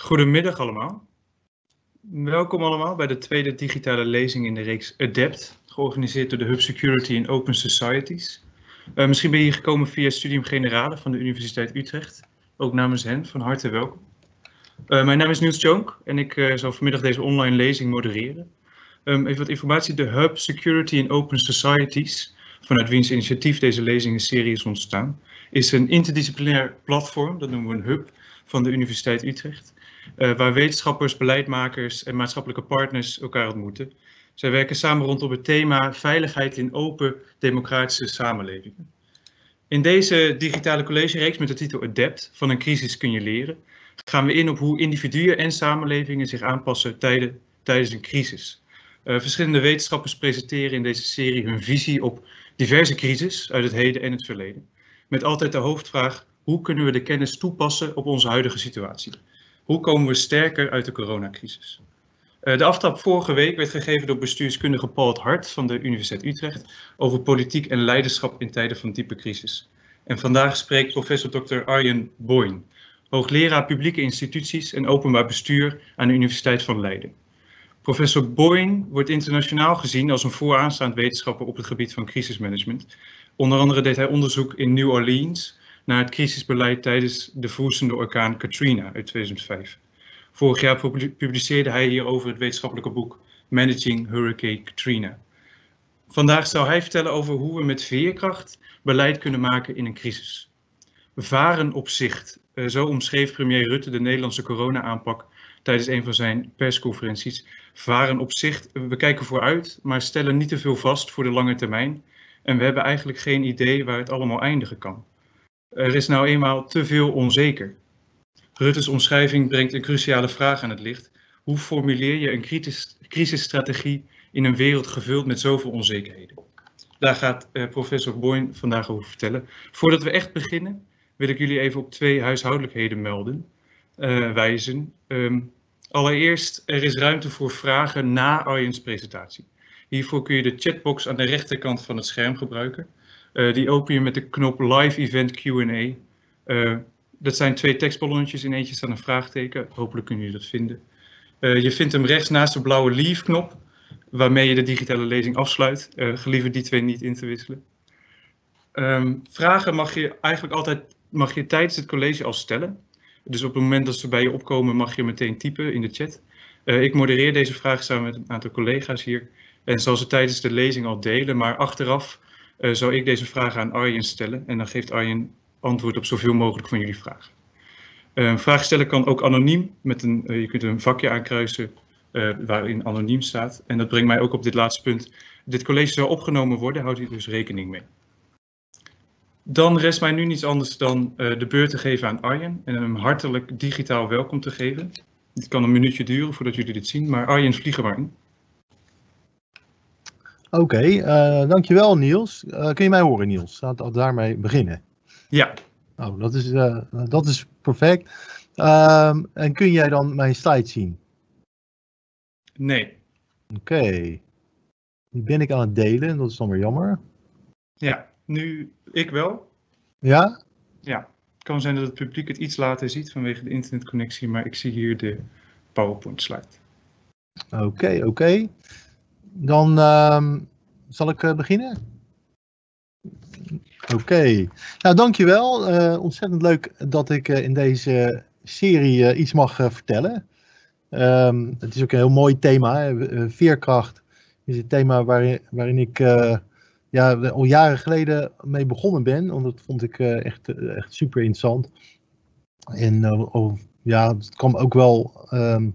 Goedemiddag allemaal. Welkom allemaal bij de tweede digitale lezing in de reeks ADEPT, georganiseerd door de Hub Security in Open Societies. Uh, misschien ben je hier gekomen via Studium Generale van de Universiteit Utrecht. Ook namens hen van harte welkom. Uh, mijn naam is Niels Jonk en ik uh, zal vanmiddag deze online lezing modereren. Um, even wat informatie. De Hub Security in Open Societies, vanuit wiens initiatief deze lezingenserie is ontstaan, is een interdisciplinair platform, dat noemen we een hub, van de Universiteit Utrecht, uh, waar wetenschappers, beleidmakers en maatschappelijke partners elkaar ontmoeten. Zij werken samen rondom het thema veiligheid in open democratische samenlevingen. In deze digitale collegereeks met de titel Adept, van een crisis kun je leren, gaan we in op hoe individuen en samenlevingen zich aanpassen tijden, tijdens een crisis. Uh, verschillende wetenschappers presenteren in deze serie hun visie op diverse crises uit het heden en het verleden. Met altijd de hoofdvraag, hoe kunnen we de kennis toepassen op onze huidige situatie? Hoe komen we sterker uit de coronacrisis? Uh, de aftrap vorige week werd gegeven door bestuurskundige Paul het Hart van de Universiteit Utrecht over politiek en leiderschap in tijden van diepe crisis. En vandaag spreekt professor Dr. Arjen Boyn, hoogleraar publieke instituties en openbaar bestuur aan de Universiteit van Leiden. Professor Boyn wordt internationaal gezien als een vooraanstaand wetenschapper op het gebied van crisismanagement. Onder andere deed hij onderzoek in New Orleans naar het crisisbeleid tijdens de verwoestende orkaan Katrina uit 2005. Vorig jaar publiceerde hij hierover het wetenschappelijke boek Managing Hurricane Katrina. Vandaag zal hij vertellen over hoe we met veerkracht beleid kunnen maken in een crisis. Varen op zicht, eh, zo omschreef premier Rutte de Nederlandse corona-aanpak tijdens een van zijn persconferenties. Varen op zicht, we kijken vooruit, maar stellen niet te veel vast voor de lange termijn. En we hebben eigenlijk geen idee waar het allemaal eindigen kan. Er is nou eenmaal te veel onzeker. Rutte's omschrijving brengt een cruciale vraag aan het licht. Hoe formuleer je een crisisstrategie in een wereld gevuld met zoveel onzekerheden? Daar gaat uh, professor Boyn vandaag over vertellen. Voordat we echt beginnen, wil ik jullie even op twee huishoudelijkheden melden, uh, wijzen. Um, allereerst, er is ruimte voor vragen na Arjen's presentatie. Hiervoor kun je de chatbox aan de rechterkant van het scherm gebruiken. Uh, die open je met de knop Live Event Q&A. Uh, dat zijn twee tekstballonnetjes, in eentje staat een vraagteken. Hopelijk kunnen jullie dat vinden. Uh, je vindt hem rechts naast de blauwe Leave knop, waarmee je de digitale lezing afsluit. gelieve die twee niet in te wisselen. Um, vragen mag je eigenlijk altijd mag je tijdens het college al stellen. Dus op het moment dat ze bij je opkomen mag je meteen typen in de chat. ik modereer deze vragen samen met een aantal collega's hier. En zal ze tijdens de lezing al delen, maar achteraf uh, zou ik deze vraag aan Arjen stellen. En dan geeft Arjen antwoord op zoveel mogelijk van jullie vragen. Uh, vraag stellen kan ook anoniem. Met een, uh, je kunt een vakje aankruisen waarin anoniem staat. En dat brengt mij ook op dit laatste punt. Dit college zal opgenomen worden, houdt hier dus rekening mee. Dan rest mij nu niets anders dan de beurt te geven aan Arjen en hem hartelijk digitaal welkom te geven. Het kan een minuutje duren voordat jullie dit zien, maar Arjen, vliegen maar in. Oké, okay, uh, dankjewel Niels. Uh, kun je mij horen Niels? Laten we daarmee beginnen. Ja. Oh, dat is, uh, dat is perfect. Ehm, en kun jij dan mijn slide zien? Nee. Oké. Okay. Die ben ik aan het delen, dat is dan weer jammer. Ja, nu ik wel. Ja? Ja. Het kan zijn dat het publiek het iets later ziet vanwege de internetconnectie, maar ik zie hier de PowerPoint slide. Oké, okay, oké. Dan uh, zal ik uh, beginnen. Oké, nou dankjewel. Uh, ontzettend leuk dat ik uh, in deze serie iets mag vertellen. Um, het is ook een heel mooi thema. Hè? Veerkracht is het thema waarin, waarin ik ja, al jaren geleden mee begonnen ben. Want dat vond ik echt, echt super interessant. En oh, ja, het kwam ook wel... Um,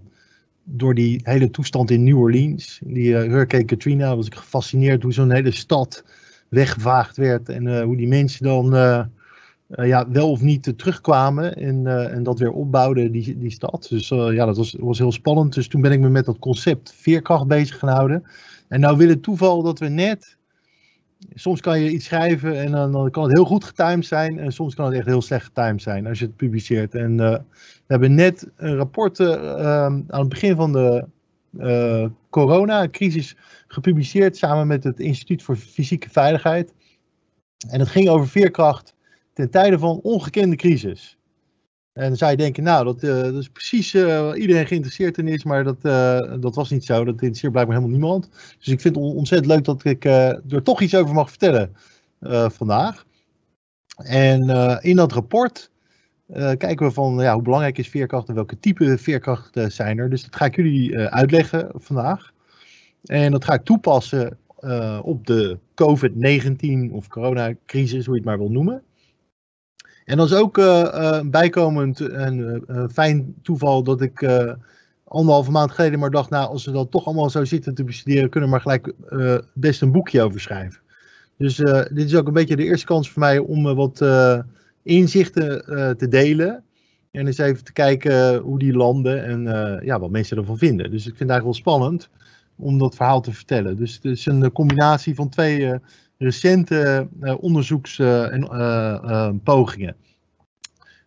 door die hele toestand in New Orleans, die uh, Hurricane Katrina, was ik gefascineerd hoe zo'n hele stad weggevaagd werd en uh, hoe die mensen dan uh, ja, wel of niet terugkwamen en, en dat weer opbouwden, die, die stad. Dus ja, dat was, was heel spannend. Dus toen ben ik me met dat concept veerkracht bezig gehouden. En nou wil het toeval dat we net soms kan je iets schrijven en dan, kan het heel goed getimed zijn. En soms kan het echt heel slecht getimed zijn als je het publiceert. En uh, we hebben net een rapport uh, aan het begin van de uh, coronacrisis gepubliceerd samen met het Instituut voor Fysieke Veiligheid. En het ging over veerkracht ten tijde van ongekende crisis. En je denken, nou, dat, dat is precies waar iedereen geïnteresseerd in is, maar dat, dat was niet zo. Dat interesseert blijkbaar helemaal niemand. Dus ik vind het ontzettend leuk dat ik er toch iets over mag vertellen vandaag. En in dat rapport kijken we van ja, hoe belangrijk is veerkracht en welke type veerkrachten zijn er. Dus dat ga ik jullie uitleggen vandaag. En dat ga ik toepassen uh, op de COVID-19 of coronacrisis, hoe je het maar wil noemen. En dat is ook uh, bijkomend een fijn toeval dat ik anderhalve maand geleden maar dacht, nou als we dat toch allemaal zo zitten te bestuderen, kunnen we maar gelijk best een boekje over schrijven. Dus dit is ook een beetje de eerste kans voor mij om wat inzichten te delen. En eens even te kijken hoe die landen en ja, wat mensen ervan vinden. Dus ik vind het eigenlijk wel spannend om dat verhaal te vertellen. Dus het is een combinatie van twee eh, recente uh, onderzoekspogingen.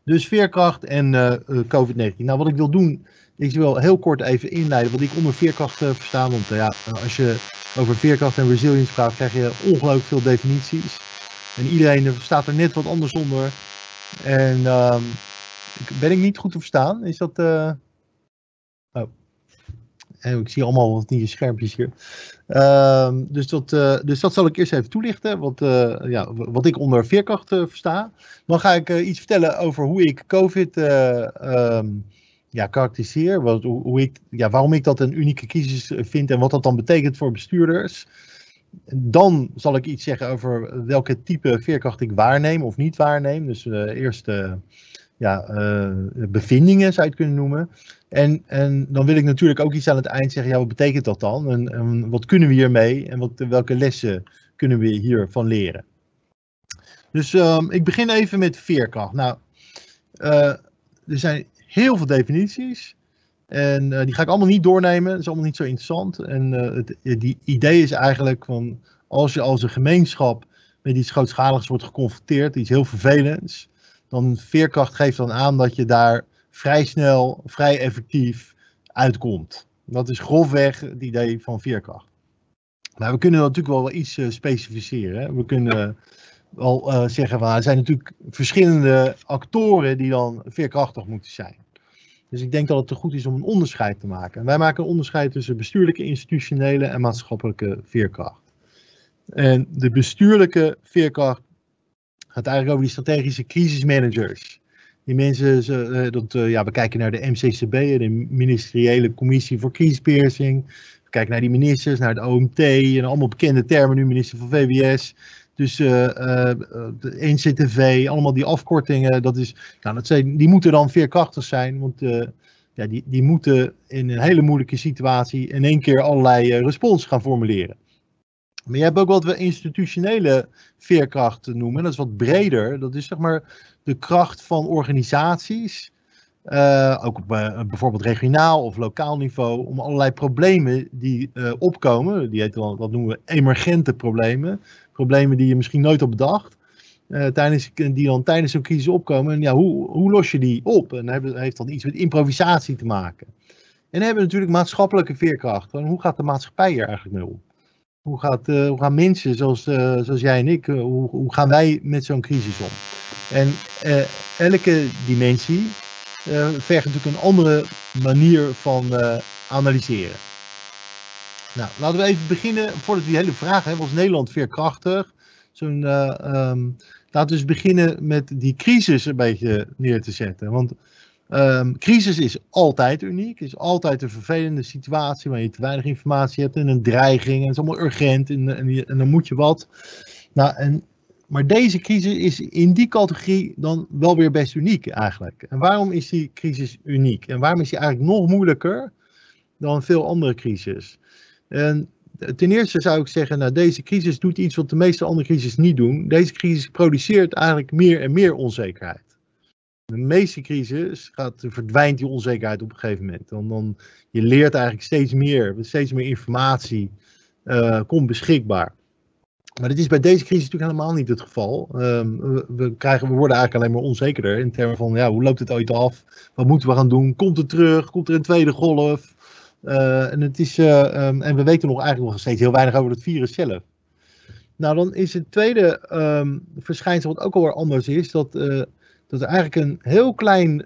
dus veerkracht en COVID-19. Nou, wat ik wil doen, ik wil heel kort even inleiden wat ik onder veerkracht versta. Want ja, als je over veerkracht en resilience praat, krijg je ongelooflijk veel definities. En iedereen staat er net wat anders onder. En ehm, ben ik niet goed te verstaan? Is dat... Oh. En ik zie allemaal wat nieuwe schermpjes hier. Ehm, dus, dat, uh, dus dat zal ik eerst even toelichten, wat, uh, ja, wat ik onder veerkracht uh, versta. Dan ga ik iets vertellen over hoe ik COVID um, ja, karakteriseer. Wat, hoe, hoe, ik, ja, waarom ik dat een unieke crisis vind en wat dat dan betekent voor bestuurders. Dan zal ik iets zeggen over welke type veerkracht ik waarneem of niet waarneem. Dus eerst ja, bevindingen zou je het kunnen noemen. En, en dan wil ik natuurlijk ook iets aan het eind zeggen, ja, wat betekent dat dan? En, en wat kunnen we hiermee en wat, welke lessen kunnen we hiervan leren? Dus um, ik begin even met veerkracht. Nou, uh, er zijn heel veel definities. En uh, die ga ik allemaal niet doornemen. Dat is allemaal niet zo interessant. En het die idee is eigenlijk van als je als een gemeenschap met iets grootschaligs wordt geconfronteerd, iets heel vervelends, dan veerkracht geeft dan aan dat je daar vrij snel, vrij effectief uitkomt. Dat is grofweg het idee van veerkracht. Maar we kunnen natuurlijk wel iets uh, specificeren. We kunnen wel uh, zeggen, van, er zijn natuurlijk verschillende actoren die dan veerkrachtig moeten zijn. Dus ik denk dat het te goed is om een onderscheid te maken. wij maken een onderscheid tussen bestuurlijke, institutionele en maatschappelijke veerkracht. En de bestuurlijke veerkracht gaat eigenlijk over die strategische crisismanagers. Die mensen, ze, eh, dat, eh, ja, we kijken naar de MCCB, de Ministeriële Commissie voor Kiespersing. We kijken naar die ministers, naar de OMT en allemaal bekende termen nu, minister van VWS. Dus uh, de NCTV, allemaal die afkortingen, dat is, nou, dat zijn, die moeten dan veerkrachtig zijn. Want ja, die, die moeten in een hele moeilijke situatie in één keer allerlei respons gaan formuleren. Maar je hebt ook wat we institutionele veerkracht noemen. Dat is wat breder. Dat is zeg maar de kracht van organisaties. Uh, ook op uh, bijvoorbeeld regionaal of lokaal niveau. Om allerlei problemen die uh, opkomen. Die heten dan, dat noemen we emergente problemen. Problemen die je misschien nooit had bedacht. tijdens, die dan tijdens zo'n crisis opkomen. En ja, hoe, hoe los je die op? En heeft dan iets met improvisatie te maken. En dan hebben we natuurlijk maatschappelijke veerkracht. Hoe gaat de maatschappij hier eigenlijk mee om? Hoe, gaat, uh, hoe gaan mensen zoals, uh, zoals jij en ik, uh, hoe, hoe, gaan wij met zo'n crisis om? En elke dimensie vergt natuurlijk een andere manier van analyseren. Nou, laten we even beginnen, voordat we die hele vraag hebben, was Nederland veerkrachtig? Um, laten we eens beginnen met die crisis een beetje neer te zetten. Want Um, crisis is altijd uniek, is altijd een vervelende situatie waar je te weinig informatie hebt en een dreiging en het is allemaal urgent en, en, dan moet je wat. Nou, en, maar deze crisis is in die categorie dan wel weer best uniek eigenlijk. En waarom is die crisis uniek? En waarom is die eigenlijk nog moeilijker dan veel andere crises? En ten eerste zou ik zeggen, nou, deze crisis doet iets wat de meeste andere crises niet doen. Deze crisis produceert eigenlijk meer en meer onzekerheid de meeste crisis gaat, verdwijnt die onzekerheid op een gegeven moment. Dan, dan, je leert eigenlijk steeds meer, steeds meer informatie uh, komt beschikbaar. Maar dat is bij deze crisis natuurlijk helemaal niet het geval. Um, we, krijgen, we worden eigenlijk alleen maar onzekerder in termen van ja, hoe loopt het ooit af? Wat moeten we gaan doen? Komt het terug? Komt er een tweede golf? Uh, en, het is, uh, um, en we weten nog eigenlijk nog steeds heel weinig over het virus zelf. Nou, dan is het tweede um, verschijnsel wat ook alweer anders is, dat dat er eigenlijk een heel klein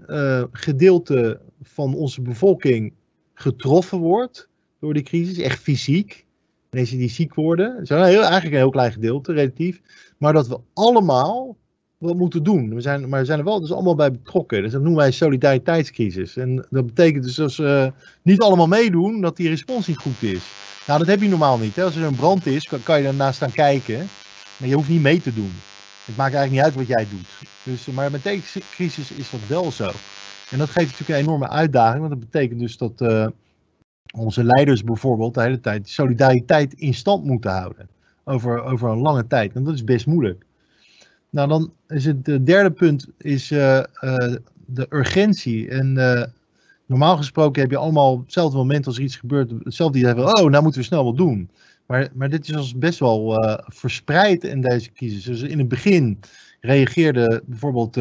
gedeelte van onze bevolking getroffen wordt door die crisis, echt fysiek. Mensen die ziek worden, heel, eigenlijk een heel klein gedeelte relatief. Maar dat we allemaal wat moeten doen. We zijn, maar we zijn er wel dus allemaal bij betrokken. Dus dat noemen wij solidariteitscrisis. En dat betekent dus als ze niet allemaal meedoen, dat die respons niet goed is. Nou, dat heb je normaal niet. Hè? Als er een brand is, kan, kan je daarnaast staan kijken. Maar je hoeft niet mee te doen. Het maakt eigenlijk niet uit wat jij doet. Dus, maar met deze crisis is dat wel zo. En dat geeft natuurlijk een enorme uitdaging. Want dat betekent dus dat uh, onze leiders bijvoorbeeld de hele tijd solidariteit in stand moeten houden. Over, over een lange tijd. En dat is best moeilijk. Nou, dan is het derde punt is, uh, uh, de urgentie. En normaal gesproken heb je allemaal op hetzelfde moment als er iets gebeurt, hetzelfde idee van, oh, nou moeten we snel wat doen. Maar, maar dit is als best wel verspreid in deze kiezers. Dus in het begin reageerden bijvoorbeeld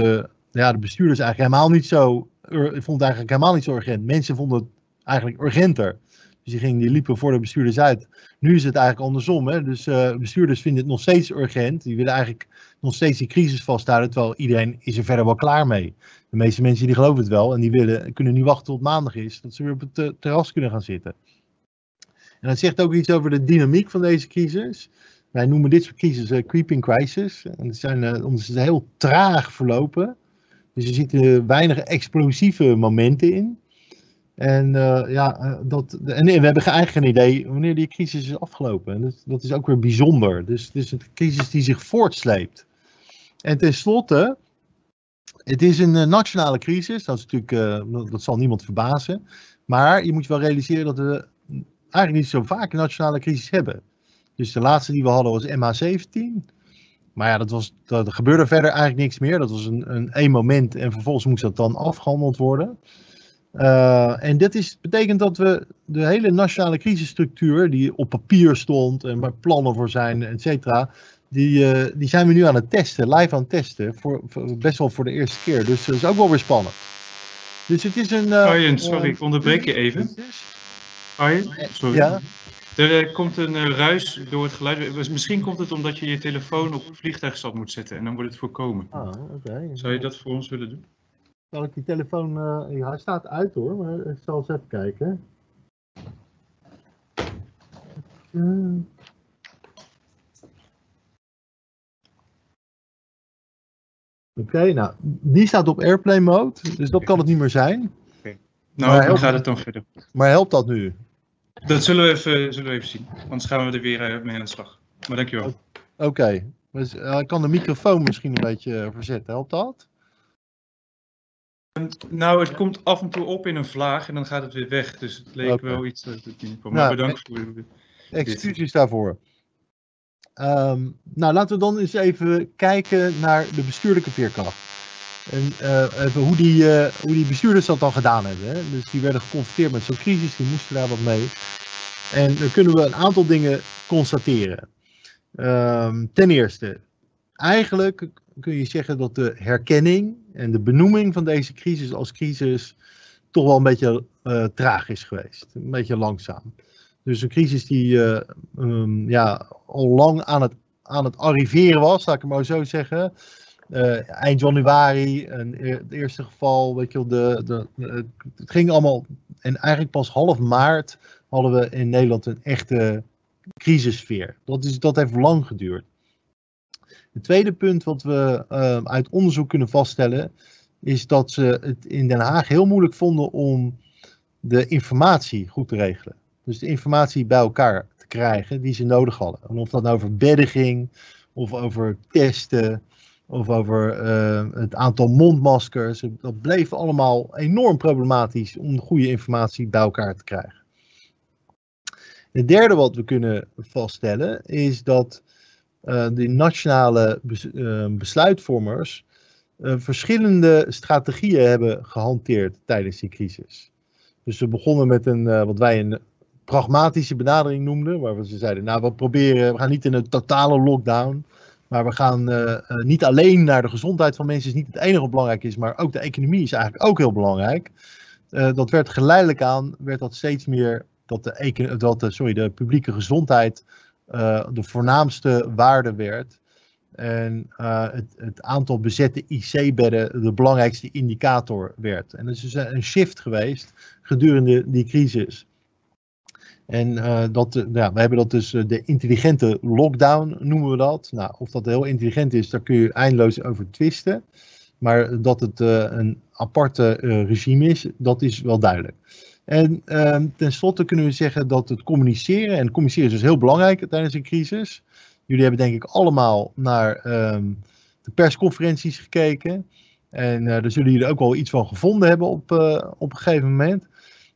ja, de bestuurders eigenlijk helemaal niet zo, het eigenlijk helemaal niet zo urgent. Mensen vonden het eigenlijk urgenter. Dus die, gingen, die liepen voor de bestuurders uit. Nu is het eigenlijk andersom. Hè? Dus uh, bestuurders vinden het nog steeds urgent. Die willen eigenlijk nog steeds die crisis vasthouden. Terwijl iedereen is er verder wel klaar mee. De meeste mensen die geloven het wel. En die willen, kunnen niet wachten tot maandag is. Dat ze weer op het uh, terras kunnen gaan zitten. En dat zegt ook iets over de dynamiek van deze crisis. Wij noemen dit soort crisis uh, creeping crisis. En het zijn, ze heel traag verlopen. Dus je ziet er weinig explosieve momenten in. En, uh, ja, eh, dat, en we hebben eigenlijk geen idee wanneer die crisis is afgelopen. En dat, is ook weer bijzonder. Dus het is een crisis die zich voortsleept. En tenslotte, het is een eh, nationale crisis. Dat, is natuurlijk, uh, dat zal niemand verbazen. Maar je moet je wel realiseren dat we eigenlijk niet zo vaak een nationale crisis hebben. Dus de laatste die we hadden was MH17. Maar ja, dat was, dat, gebeurde verder eigenlijk niks meer. Dat was een, een één moment en vervolgens moest dat dan afgehandeld worden. Uh, en dit is, betekent dat we de hele nationale crisisstructuur, die op papier stond en waar plannen voor zijn, et cetera, die, uh, die zijn we nu aan het testen, live aan het testen, voor, voor, best wel voor de eerste keer. Dus dat is ook wel weer spannend. Dus het is een. Uh, Arjen, sorry, ik onderbreek je even. Sorry. Ja? Er komt een ruis door het geluid. Misschien komt het omdat je je telefoon op vliegtuigstand moet zetten en dan wordt het voorkomen. Ah, oké. Zou je dat voor ons willen doen? Zal ik die telefoon, uh, ja, hij staat uit hoor, maar ik zal eens even kijken. Oké, okay, nou, die staat op airplane mode, dus dat kan het niet meer zijn. Nou, dan gaat het dan verder. Maar helpt dat nu? Dat zullen we even, zullen we even zien, anders gaan we er weer uh, mee aan de slag. Maar dankjewel. Oké, okay. dus, ik kan de microfoon misschien een beetje verzetten, helpt dat? Nou, het komt af en toe op in een vlaag en dan gaat het weer weg. Dus het leek okay. wel iets dat het niet kwam. Maar nou, bedankt voor dit. Excuses daarvoor. Um, nou, laten we dan eens even kijken naar de bestuurlijke veerkracht. En uh, hoe die, uh, hoe die bestuurders dat dan gedaan hebben. Hè? Dus die werden geconfronteerd met zo'n crisis, die moesten daar wat mee. En dan kunnen we een aantal dingen constateren. Um, ten eerste, eigenlijk kun je zeggen dat de herkenning en de benoeming van deze crisis als crisis toch wel een beetje uh, traag is geweest. Een beetje langzaam. Dus een crisis die um, ja, al lang aan het, aan het arriveren was, laat ik het maar zo zeggen. Uh, eind januari, een, het eerste geval, weet je de, de, het ging allemaal. En eigenlijk pas half maart hadden we in Nederland een echte crisissfeer. Dat, is, dat heeft lang geduurd. Het tweede punt wat we uh, uit onderzoek kunnen vaststellen, is dat ze het in Den Haag heel moeilijk vonden om de informatie goed te regelen. Dus de informatie bij elkaar te krijgen die ze nodig hadden. En of dat nou over bedden ging, of over testen, of over uh, het aantal mondmaskers. Dat bleef allemaal enorm problematisch om goede informatie bij elkaar te krijgen. Het derde wat we kunnen vaststellen is dat uh, de nationale bes, uh, besluitvormers verschillende strategieën hebben gehanteerd tijdens die crisis. Dus we begonnen met een, wat wij een pragmatische benadering noemden, waar we ze zeiden, nou we proberen, we gaan niet in een totale lockdown, maar we gaan niet alleen naar de gezondheid van mensen, is niet het enige wat belangrijk is, maar ook de economie is eigenlijk ook heel belangrijk. dat werd geleidelijk aan, werd dat steeds meer, dat de, sorry, de publieke gezondheid de voornaamste waarde werd. En het, het, aantal bezette IC-bedden de belangrijkste indicator werd. En dat is dus een shift geweest gedurende die crisis. En uh, dat, uh, ja, we hebben dat dus uh, de intelligente lockdown noemen we dat. Nou, of dat heel intelligent is, daar kun je eindeloos over twisten. Maar dat het een aparte regime is, dat is wel duidelijk. En ehm, tenslotte kunnen we zeggen dat het communiceren, en communiceren is dus heel belangrijk tijdens een crisis. Jullie hebben denk ik allemaal naar um, de persconferenties gekeken. En daar zullen jullie ook wel iets van gevonden hebben op, op een gegeven moment.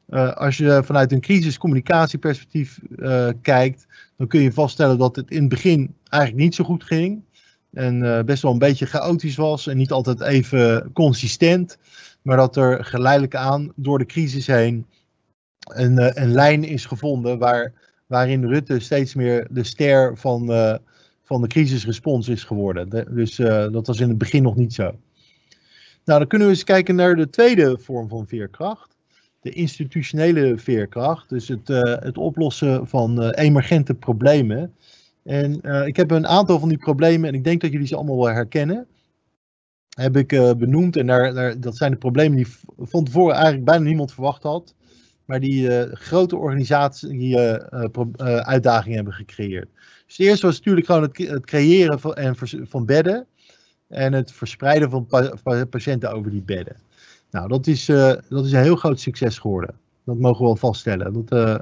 Uh, als je vanuit een crisiscommunicatieperspectief uh, kijkt, dan kun je vaststellen dat het in het begin eigenlijk niet zo goed ging. En uh, best wel een beetje chaotisch was en niet altijd even consistent. Maar dat er geleidelijk aan door de crisis heen een, een lijn is gevonden waar, waarin Rutte steeds meer de ster van, van de crisisrespons is geworden. De, dus dat was in het begin nog niet zo. Nou, dan kunnen we eens kijken naar de tweede vorm van veerkracht de institutionele veerkracht, dus het, uh, het oplossen van uh, emergente problemen. En uh, ik heb een aantal van die problemen, en ik denk dat jullie ze allemaal wel herkennen, heb ik benoemd. En daar, daar, dat zijn de problemen die van tevoren eigenlijk bijna niemand verwacht had, maar die grote organisatie uitdagingen hebben gecreëerd. Dus het eerste was natuurlijk gewoon het, creëren van, en, van bedden en het verspreiden van pa patiënten over die bedden. Nou, dat is, uh, dat is een heel groot succes geworden. Dat mogen we wel vaststellen. Dat uh,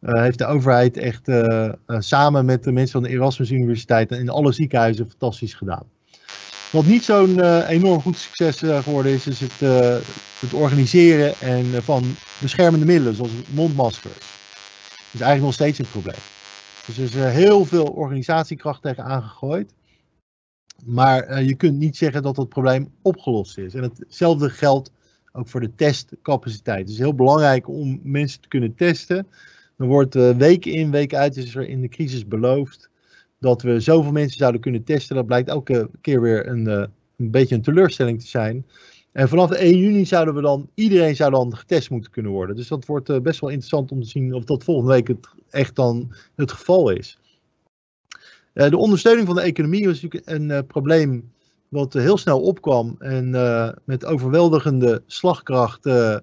uh, heeft de overheid echt samen met de mensen van de Erasmus Universiteit en in alle ziekenhuizen fantastisch gedaan. Wat niet zo'n enorm goed succes geworden is, is het, het organiseren en, van beschermende middelen, zoals mondmaskers. Dat is eigenlijk nog steeds een probleem. Dus er is heel veel organisatiekracht tegen aangegooid. Maar je kunt niet zeggen dat het probleem opgelost is. En hetzelfde geldt ook voor de testcapaciteit. Het is heel belangrijk om mensen te kunnen testen. Er wordt uh, week in, week uit is er in de crisis beloofd dat we zoveel mensen zouden kunnen testen. Dat blijkt elke keer weer een, uh, een beetje een teleurstelling te zijn. En vanaf 1 juni zouden we dan, iedereen zou dan getest moeten kunnen worden. Dus dat wordt uh, best wel interessant om te zien of dat volgende week het echt dan het geval is. de ondersteuning van de economie was natuurlijk een probleem wat heel snel opkwam en uh, met overweldigende slagkracht uh,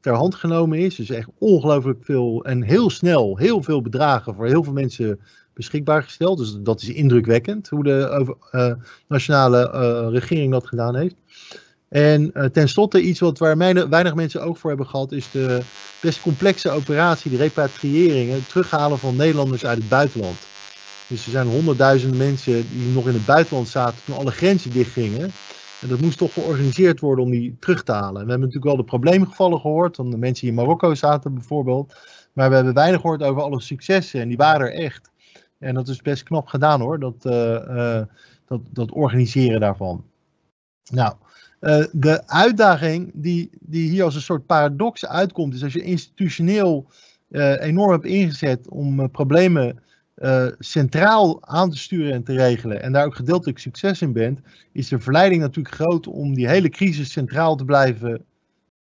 ter hand genomen is. Dus echt ongelooflijk veel en heel snel heel veel bedragen voor heel veel mensen beschikbaar gesteld. Dus dat is indrukwekkend hoe de uh, nationale regering dat gedaan heeft. En tenslotte iets wat waar weinig mensen ook voor hebben gehad, is de best complexe operatie, de repatriëring, het terughalen van Nederlanders uit het buitenland. Dus er zijn honderdduizenden mensen die nog in het buitenland zaten toen alle grenzen dichtgingen. En dat moest toch georganiseerd worden om die terug te halen. En we hebben natuurlijk wel de probleemgevallen gehoord, van de mensen die in Marokko zaten bijvoorbeeld. Maar we hebben weinig gehoord over alle successen en die waren er echt. En dat is best knap gedaan hoor, dat, uh, uh, dat, dat organiseren daarvan. Nou, uh, de uitdaging die, die hier als een soort paradox uitkomt, is als je institutioneel enorm hebt ingezet om problemen uh, centraal aan te sturen en te regelen en daar ook gedeeltelijk succes in bent, is de verleiding natuurlijk groot om die hele crisis centraal te blijven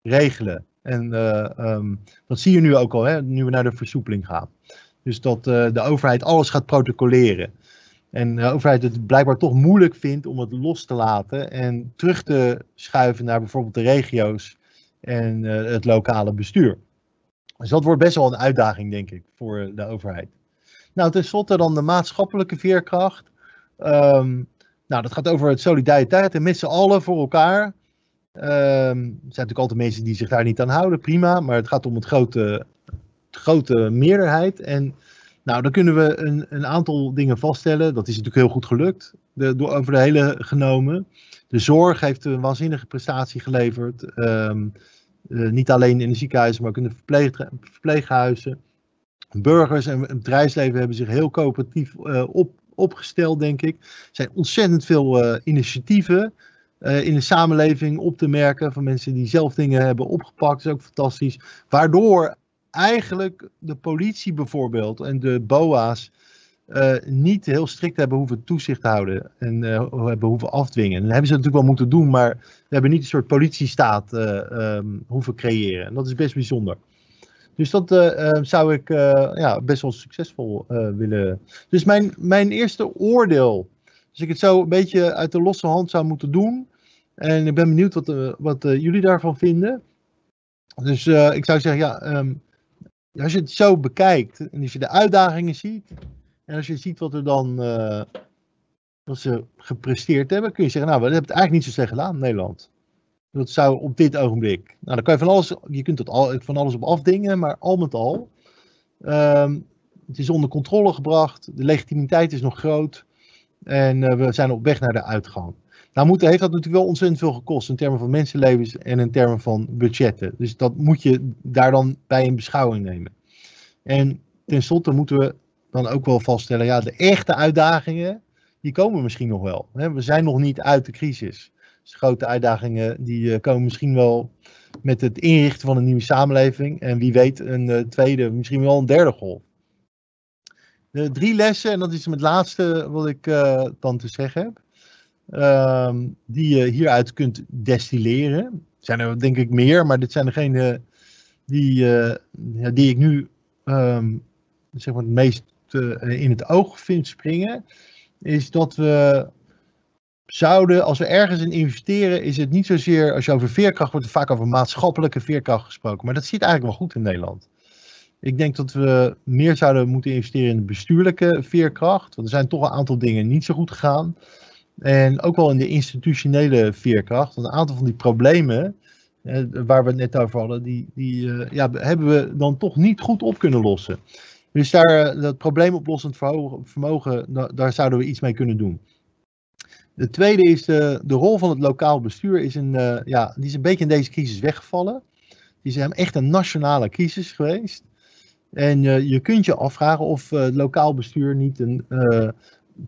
regelen. En uh, um, dat zie je nu ook al, hè, nu we naar de versoepeling gaan. Dus dat uh, de overheid alles gaat protocoleren. En de overheid het blijkbaar toch moeilijk vindt om het los te laten en terug te schuiven naar bijvoorbeeld de regio's en het lokale bestuur. Dus dat wordt best wel een uitdaging, denk ik, voor de overheid. Nou, tenslotte dan de maatschappelijke veerkracht. Um, nou, dat gaat over het solidariteit en met z'n allen voor elkaar. Um, er zijn natuurlijk altijd mensen die zich daar niet aan houden, prima. Maar het gaat om het grote, grote meerderheid. En nou, dan kunnen we een, een aantal dingen vaststellen. Dat is natuurlijk heel goed gelukt, de, door, over de hele genomen. De zorg heeft een waanzinnige prestatie geleverd. Um, uh, niet alleen in de ziekenhuizen, maar ook in de verpleeg, verpleeghuizen burgers en het bedrijfsleven hebben zich heel coöperatief uh, op, opgesteld, denk ik. Er zijn ontzettend veel uh, initiatieven uh, in de samenleving op te merken van mensen die zelf dingen hebben opgepakt. Dat is ook fantastisch. Waardoor eigenlijk de politie bijvoorbeeld en de BOA's niet heel strikt hebben hoeven toezicht te houden en hebben hoeven afdwingen. En dat hebben ze natuurlijk wel moeten doen, maar we hebben niet een soort politiestaat um, hoeven creëren. En dat is best bijzonder. Dus dat uh, zou ik uh, ja, best wel succesvol willen. Dus mijn, mijn eerste oordeel Dus ik het zo een beetje uit de losse hand zou moeten doen. En ik ben benieuwd wat, wat jullie daarvan vinden. Dus ik zou zeggen, ja, ehm, als je het zo bekijkt en als je de uitdagingen ziet. En als je ziet wat er dan wat ze gepresteerd hebben, kun je zeggen, nou, we hebben het eigenlijk niet zo slecht gedaan Nederland. Dat zou op dit ogenblik. Nou, dan kan je van alles, je kunt het al, van alles op afdingen, maar al met al. Um, het is onder controle gebracht, de legitimiteit is nog groot en uh, we zijn op weg naar de uitgang. Nou moet, heeft dat natuurlijk wel ontzettend veel gekost in termen van mensenlevens en in termen van budgetten. Dus dat moet je daar dan bij in beschouwing nemen. En tenslotte moeten we dan ook wel vaststellen, ja, de echte uitdagingen, die komen misschien nog wel. We zijn nog niet uit de crisis. Dus grote uitdagingen die eh, komen misschien wel met het inrichten van een nieuwe samenleving. En wie weet een eh, tweede, misschien wel een derde golf. De drie lessen, en dat is het laatste wat ik uh, dan te zeggen heb. Ehm, die je hieruit kunt destilleren. Er zijn er denk ik meer, maar dit zijn degene die, die ik nu ehm, zeg maar het meest in het oog vind springen is dat we zouden, als we ergens in investeren, is het niet zozeer, als je over veerkracht wordt er vaak over maatschappelijke veerkracht gesproken, maar dat zit eigenlijk wel goed in Nederland. Ik denk dat we meer zouden moeten investeren in de bestuurlijke veerkracht, want er zijn toch een aantal dingen niet zo goed gegaan. En ook wel in de institutionele veerkracht, want een aantal van die problemen, eh, waar we het net over hadden, die, die eh, ja, hebben we dan toch niet goed op kunnen lossen. Dus daar, eh, dat probleemoplossend vermogen, daar zouden we iets mee kunnen doen. De tweede is de, de rol van het lokaal bestuur is een, uh, ja, die is een beetje in deze crisis weggevallen. Die is echt een nationale crisis geweest. En uh, je kunt je afvragen of het lokaal bestuur niet een,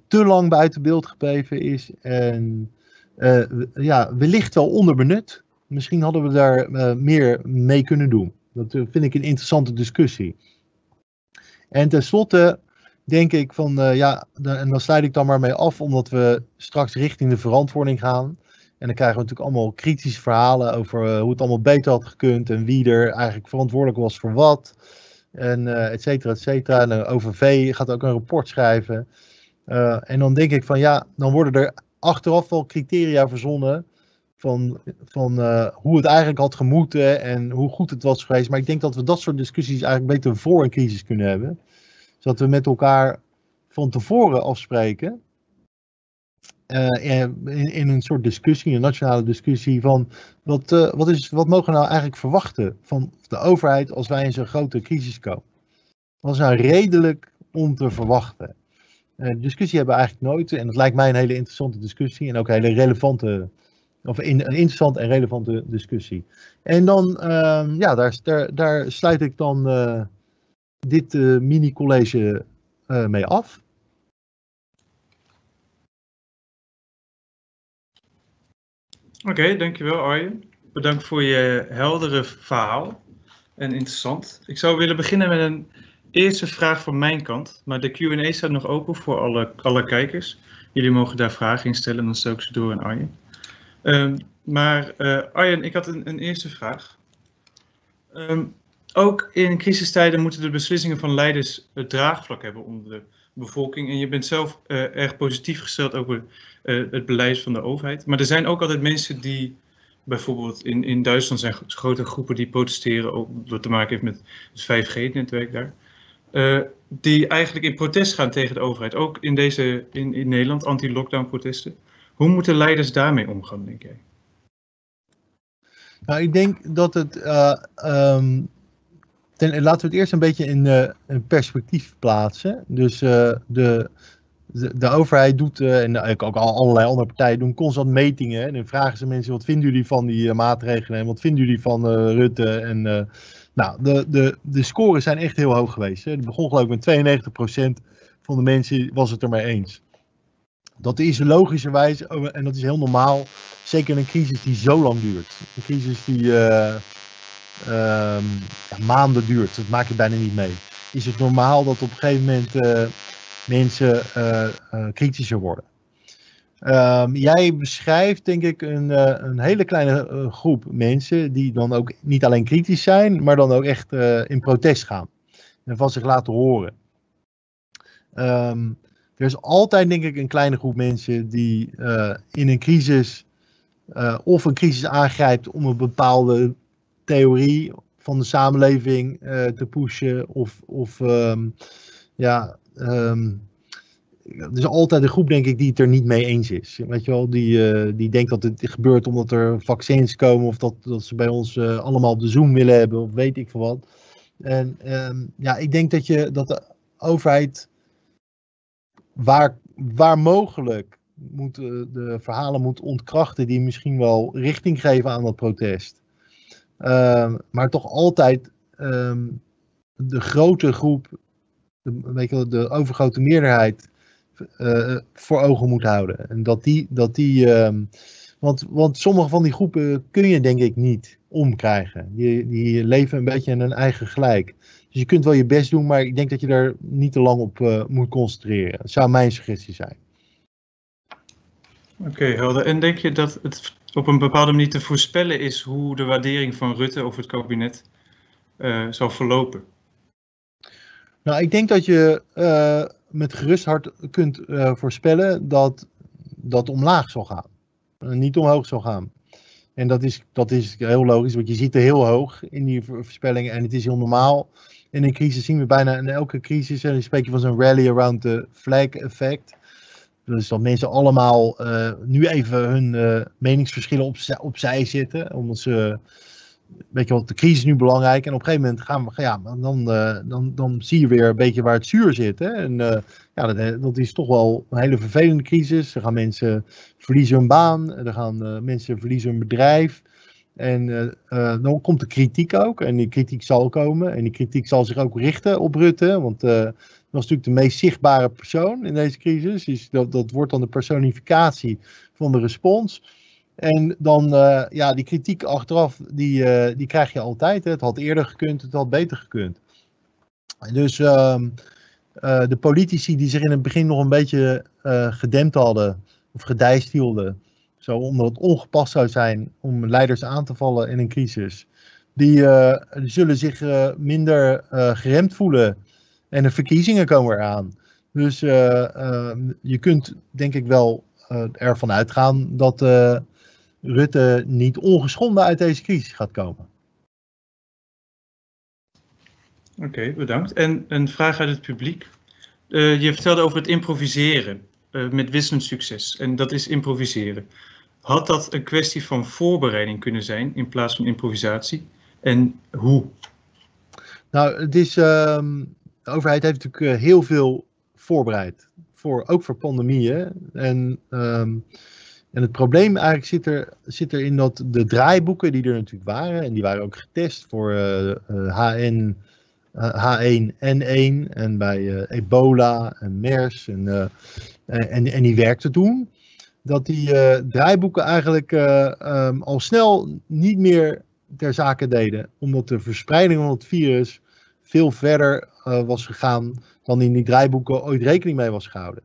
te lang buiten beeld gebleven is. En ja, wellicht wel onderbenut. Misschien hadden we daar meer mee kunnen doen. Dat vind ik een interessante discussie. En tenslotte denk ik van, uh, ja, en dan sluit ik dan maar mee af, omdat we straks richting de verantwoording gaan. En dan krijgen we natuurlijk allemaal kritische verhalen over uh, hoe het allemaal beter had gekund en wie er eigenlijk verantwoordelijk was voor wat. En uh, et cetera, et cetera. En de OVV gaat ook een rapport schrijven. en dan denk ik van ja, dan worden er achteraf wel criteria verzonnen van, van hoe het eigenlijk had gemoeten en hoe goed het was geweest. Maar ik denk dat we dat soort discussies eigenlijk beter voor een crisis kunnen hebben zodat we met elkaar van tevoren afspreken. Uh, in, in, een soort discussie, een nationale discussie van wat, uh, wat, is, wat mogen we nou eigenlijk verwachten van de overheid als wij in zo'n grote crisis komen? Wat is nou redelijk om te verwachten? Uh, de discussie hebben we eigenlijk nooit en dat lijkt mij een hele interessante discussie en ook een hele relevante, of een, een interessante en relevante discussie. En dan, ehm, ja, daar, daar, daar sluit ik dan dit uh, mini-college uh, mee af. Oké, dankjewel Arjen. Bedankt voor je heldere verhaal en interessant. Ik zou willen beginnen met een eerste vraag van mijn kant, maar de Q&A staat nog open voor alle, alle kijkers. Jullie mogen daar vragen in stellen, dan stel ik ze door aan Arjen. Um, maar uh, Arjen, ik had een, een eerste vraag. Um, ook in crisistijden moeten de beslissingen van leiders het draagvlak hebben onder de bevolking. En je bent zelf uh, erg positief gesteld over uh, het beleid van de overheid. Maar er zijn ook altijd mensen die, bijvoorbeeld in, in Duitsland zijn grote groepen die protesteren, ook wat te maken heeft met het 5G-netwerk daar. Uh, die eigenlijk in protest gaan tegen de overheid. Ook in, deze, in, in Nederland, anti-lockdown protesten. Hoe moeten leiders daarmee omgaan, denk jij? Nou, ik denk dat het um ten, laten we het eerst een beetje in, uh, perspectief plaatsen. Dus uh, de, de, overheid doet, uh, en ook allerlei andere partijen doen constant metingen. En dan vragen ze mensen, wat vinden jullie van die maatregelen? En wat vinden jullie van Rutte? En nou, de, de, de scores zijn echt heel hoog geweest. Hè. Het begon geloof ik met 92% van de mensen was het er mee eens. Dat is logischerwijs, en dat is heel normaal, zeker in een crisis die zo lang duurt. Een crisis die Ehm, maanden duurt. Dat maak je bijna niet mee. Is het normaal dat op een gegeven moment uh, mensen uh, kritischer worden? Um, jij beschrijft denk ik een, een hele kleine groep mensen die dan ook niet alleen kritisch zijn, maar dan ook echt in protest gaan. En van zich laten horen. Um, er is altijd, denk ik, een kleine groep mensen die in een crisis of een crisis aangrijpt om een bepaalde theorie van de samenleving te pushen. Of, of ehm, ja, um, er is altijd een groep, denk ik, die het er niet mee eens is. Weet je wel, die, uh, die denkt dat het gebeurt omdat er vaccins komen of dat, dat ze bij ons uh, allemaal op de Zoom willen hebben of weet ik veel wat. En um, ja, ik denk dat, je, dat de overheid waar, waar mogelijk moet, de verhalen moet ontkrachten die misschien wel richting geven aan dat protest. Ehm, maar toch altijd um, de grote groep, de, de overgrote meerderheid uh, voor ogen moet houden. En dat die, dat die uh, want, want sommige van die groepen kun je denk ik niet omkrijgen. Die, die leven een beetje in hun eigen gelijk. Dus je kunt wel je best doen, maar ik denk dat je daar niet te lang op uh, moet concentreren. Dat zou mijn suggestie zijn. Oké, helder. En denk je dat het op een bepaalde manier te voorspellen is hoe de waardering van Rutte over het kabinet uh, zal verlopen? Nou, ik denk dat je uh, met gerust hart kunt uh, voorspellen dat dat omlaag zal gaan. Niet omhoog zal gaan. En dat is, dat is heel logisch, want je ziet er heel hoog in die voorspellingen en het is heel normaal. In een crisis zien we bijna in elke crisis, en dan spreek je van zo'n rally around the flag effect. Dus dat mensen allemaal uh, nu even hun meningsverschillen opzij, opzij zetten, omdat ze weet je de crisis is nu belangrijk. En op een gegeven moment gaan we, ja, dan, uh, dan, dan zie je weer een beetje waar het zuur zit. Hè? En ja, dat, eh, dat, is toch wel een hele vervelende crisis. Er gaan mensen verliezen hun baan, er gaan mensen verliezen hun bedrijf. En dan komt de kritiek ook. En die kritiek zal komen. En die kritiek zal zich ook richten op Rutte. Want is natuurlijk de meest zichtbare persoon in deze crisis. Dus dat, dat wordt dan de personificatie van de respons. En dan, uh, ja, die kritiek achteraf, die, uh, die krijg je altijd. Hè. Het had eerder gekund, het had beter gekund. Dus uh, de politici die zich in het begin nog een beetje gedempt hadden, of gedijst hielden, zo omdat het ongepast zou zijn om leiders aan te vallen in een crisis, die, die zullen zich minder geremd voelen. En de verkiezingen komen eraan. Dus ehm, je kunt denk ik wel ervan uitgaan dat Rutte niet ongeschonden uit deze crisis gaat komen. Oké, okay, bedankt. En een vraag uit het publiek. Uh, je vertelde over het improviseren uh, met wisselend succes. En dat is improviseren. Had dat een kwestie van voorbereiding kunnen zijn in plaats van improvisatie? En hoe? Nou, het is, uh, overheid heeft natuurlijk uh, heel veel voorbereid. Voor, ook voor pandemieën. En ehm, en het probleem eigenlijk zit, er, zit erin dat de draaiboeken die er natuurlijk waren, en die waren ook getest voor uh, HN, uh, H1N1 en bij eh, ebola en MERS en, en, en die werkte toen, dat die eh, draaiboeken eigenlijk um, al snel niet meer ter zake deden, omdat de verspreiding van het virus veel verder was gegaan dan in die draaiboeken ooit rekening mee was gehouden.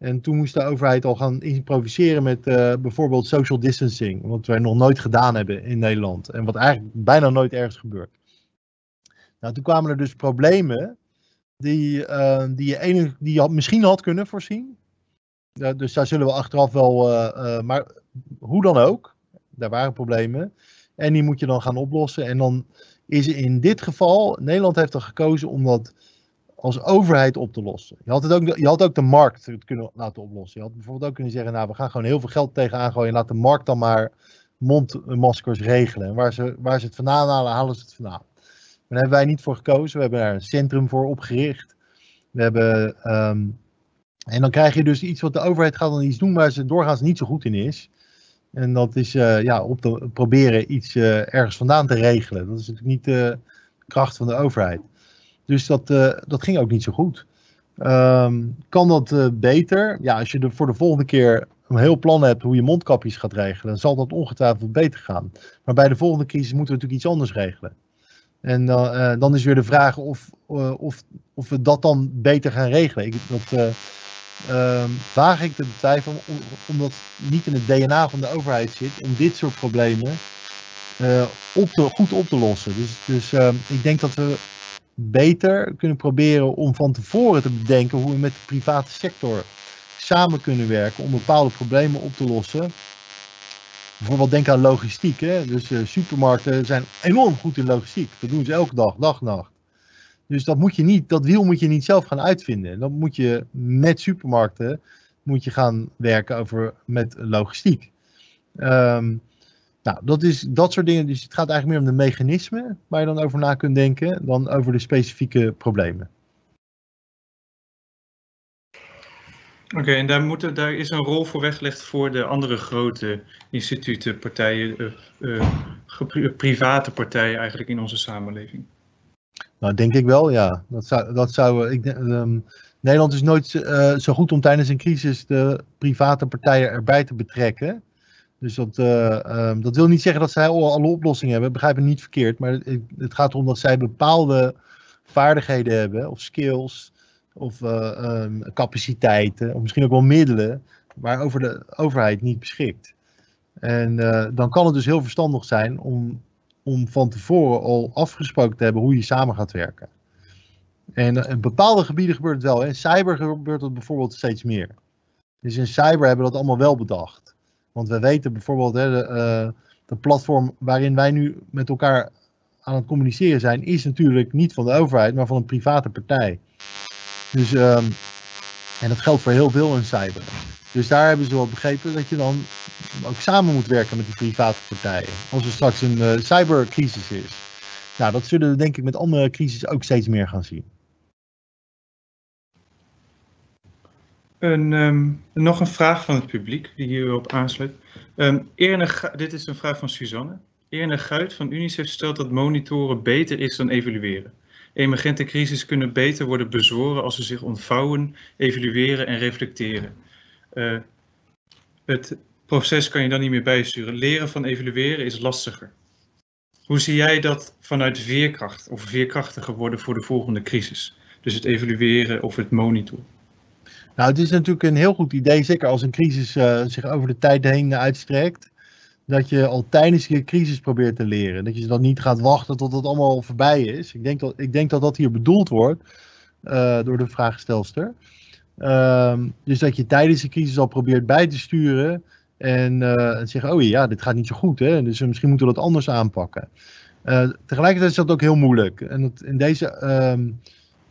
En toen moest de overheid al gaan improviseren met uh, bijvoorbeeld social distancing. Wat wij nog nooit gedaan hebben in Nederland. En wat eigenlijk bijna nooit ergens gebeurt. Nou, toen kwamen er dus problemen die, uh, die je enig, die je misschien had kunnen voorzien. Dus daar zullen we achteraf wel. Eh, maar hoe dan ook, daar waren problemen. En die moet je dan gaan oplossen. En dan is in dit geval, Nederland heeft er gekozen om dat als overheid op te lossen. Je had, het ook, je had ook de markt het kunnen laten oplossen. Je had bijvoorbeeld ook kunnen zeggen, nou we gaan gewoon heel veel geld tegenaan gooien en laat de markt dan maar mondmaskers regelen. En waar ze, waar ze het vandaan halen, halen ze het vandaan. Daar hebben wij niet voor gekozen. We hebben daar een centrum voor opgericht. We hebben, um, en dan krijg je dus iets wat de overheid gaat dan iets doen waar ze doorgaans niet zo goed in is. En dat is uh, ja, op te proberen iets uh, ergens vandaan te regelen. Dat is natuurlijk niet de kracht van de overheid. Dus dat, uh, dat ging ook niet zo goed. Um, kan dat beter? Ja, als je voor de volgende keer een heel plan hebt hoe je mondkapjes gaat regelen, dan zal dat ongetwijfeld beter gaan. Maar bij de volgende crisis moeten we natuurlijk iets anders regelen. En uh, dan is weer de vraag of, of, of we dat dan beter gaan regelen. Ik, dat waag ik te betwijfelen, omdat het niet in het DNA van de overheid zit om dit soort problemen op te, goed op te lossen. Dus, dus ehm, ik denk dat we beter kunnen proberen om van tevoren te bedenken hoe we met de private sector samen kunnen werken om bepaalde problemen op te lossen. Bijvoorbeeld denk aan logistiek. Hè? Dus uh, supermarkten zijn enorm goed in logistiek. Dat doen ze elke dag, dag, nacht. Dus dat, moet je niet, dat wiel moet je niet zelf gaan uitvinden. Dat moet je met supermarkten moet je gaan werken over, met logistiek. Um, nou, dat is dat soort dingen. Dus het gaat eigenlijk meer om de mechanismen waar je dan over na kunt denken, dan over de specifieke problemen. Oké, en daar, moeten, daar is een rol voor weggelegd voor de andere grote instituten, partijen, uh, uh, private partijen eigenlijk in onze samenleving. Nou, denk ik wel, ja. Dat zou, dat zou ik, um, Nederland is nooit uh, zo goed om tijdens een crisis de private partijen erbij te betrekken. Dus dat, um, dat wil niet zeggen dat zij alle oplossingen hebben, begrijp me niet verkeerd. Maar het, het gaat erom dat zij bepaalde vaardigheden hebben, of skills, of um, capaciteiten, of misschien ook wel middelen, waarover de overheid niet beschikt. En dan kan het dus heel verstandig zijn om om van tevoren al afgesproken te hebben hoe je samen gaat werken. En in eh, bepaalde gebieden gebeurt het wel. In cyber gebeurt het bijvoorbeeld steeds meer. Dus in cyber hebben we dat allemaal wel bedacht. Want we weten bijvoorbeeld, hè, de, uh, de platform waarin wij nu met elkaar aan het communiceren zijn, is natuurlijk niet van de overheid, maar van een private partij. Dus, um, en dat geldt voor heel veel in cyber. Dus daar hebben ze wel begrepen dat je dan ook samen moet werken met die private partijen. Als er straks een uh, cybercrisis is. Nou, dat zullen we denk ik met andere crises ook steeds meer gaan zien. Een, um, nog een vraag van het publiek die hierop aansluit. Um, dit is een vraag van Suzanne. Erne Guit van UNICEF stelt dat monitoren beter is dan evalueren. Emergente crisis kunnen beter worden bezworen als ze zich ontvouwen, evalueren en reflecteren. Uh, het proces kan je dan niet meer bijsturen. Leren van evalueren is lastiger. Hoe zie jij dat vanuit veerkracht of veerkrachtiger worden voor de volgende crisis? Dus het evalueren of het monitoren. Nou, het is natuurlijk een heel goed idee, zeker als een crisis uh, zich over de tijd heen uitstrekt, dat je al tijdens je crisis probeert te leren. Dat je dan niet gaat wachten tot het allemaal voorbij is. Ik denk dat ik denk dat, dat hier bedoeld wordt uh, door de vraagstelster. Uh, dus dat je tijdens de crisis al probeert bij te sturen en uh, zeggen, oh ja, dit gaat niet zo goed, hè? dus misschien moeten we dat anders aanpakken. Uh, tegelijkertijd is dat ook heel moeilijk. En in deze, uh,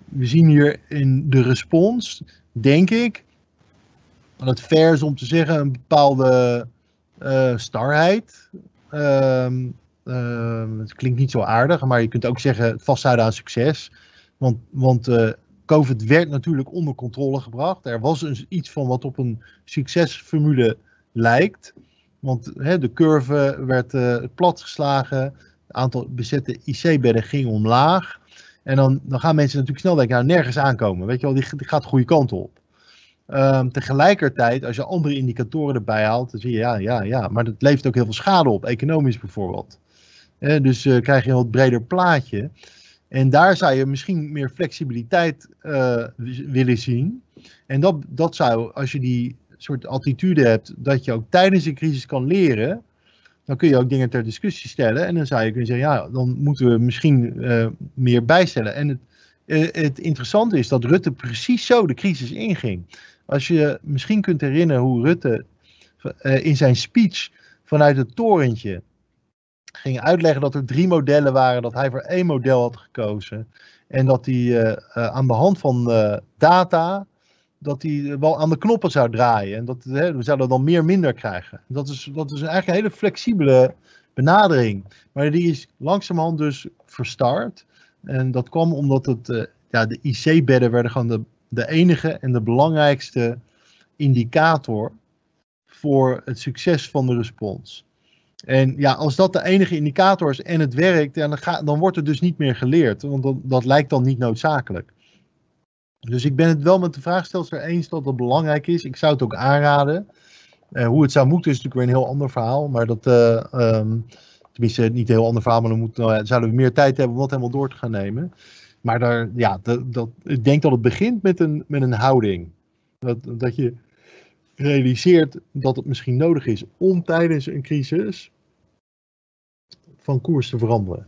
we zien hier in de respons, denk ik, dat het fair is om te zeggen een bepaalde starheid. Ehm, ehm, het klinkt niet zo aardig, maar je kunt ook zeggen vasthouden aan succes. Want, want COVID werd natuurlijk onder controle gebracht. Er was iets van wat op een succesformule lijkt. Want hè, de curve werd uh, platgeslagen. Het aantal bezette IC-bedden ging omlaag. En dan, dan gaan mensen natuurlijk snel denken, nou nergens aankomen. Weet je wel, die, gaat de goede kant op. Um, tegelijkertijd, als je andere indicatoren erbij haalt, dan zie je ja, ja, ja. Maar dat levert ook heel veel schade op, economisch bijvoorbeeld. Eh, dus uh, krijg je een wat breder plaatje. En daar zou je misschien meer flexibiliteit uh, willen zien. En dat, dat zou, als je die soort attitude hebt dat je ook tijdens een crisis kan leren, dan kun je ook dingen ter discussie stellen. En dan zou je kunnen zeggen, ja, dan moeten we misschien uh, meer bijstellen. En het, uh, het interessante is dat Rutte precies zo de crisis inging. Als je misschien kunt herinneren hoe Rutte uh, in zijn speech vanuit het torentje ging uitleggen dat er drie modellen waren, dat hij voor één model had gekozen. En dat hij aan de hand van data dat hij wel aan de knoppen zou draaien. En dat, hè, we zouden dan meer minder krijgen. Dat is, dat is eigenlijk een hele flexibele benadering. Maar die is langzamerhand dus verstart. En dat kwam omdat het, uh, ja, de IC-bedden werden gewoon de, de enige en de belangrijkste indicator voor het succes van de respons. En ja, als dat de enige indicator is en het werkt, dan, dan wordt het dus niet meer geleerd. Want dat lijkt dan niet noodzakelijk. Dus ik ben het wel met de vraagstelster eens dat dat belangrijk is. Ik zou het ook aanraden. Uh, hoe het zou moeten is natuurlijk weer een heel ander verhaal. Maar dat, uh, um, tenminste niet een heel ander verhaal, maar dan, nou, zouden we meer tijd hebben om dat helemaal door te gaan nemen. Maar daar, ja, dat, dat, ik denk dat het begint met een, met een houding. Dat, dat je realiseert dat het misschien nodig is om tijdens een crisis van koers te veranderen.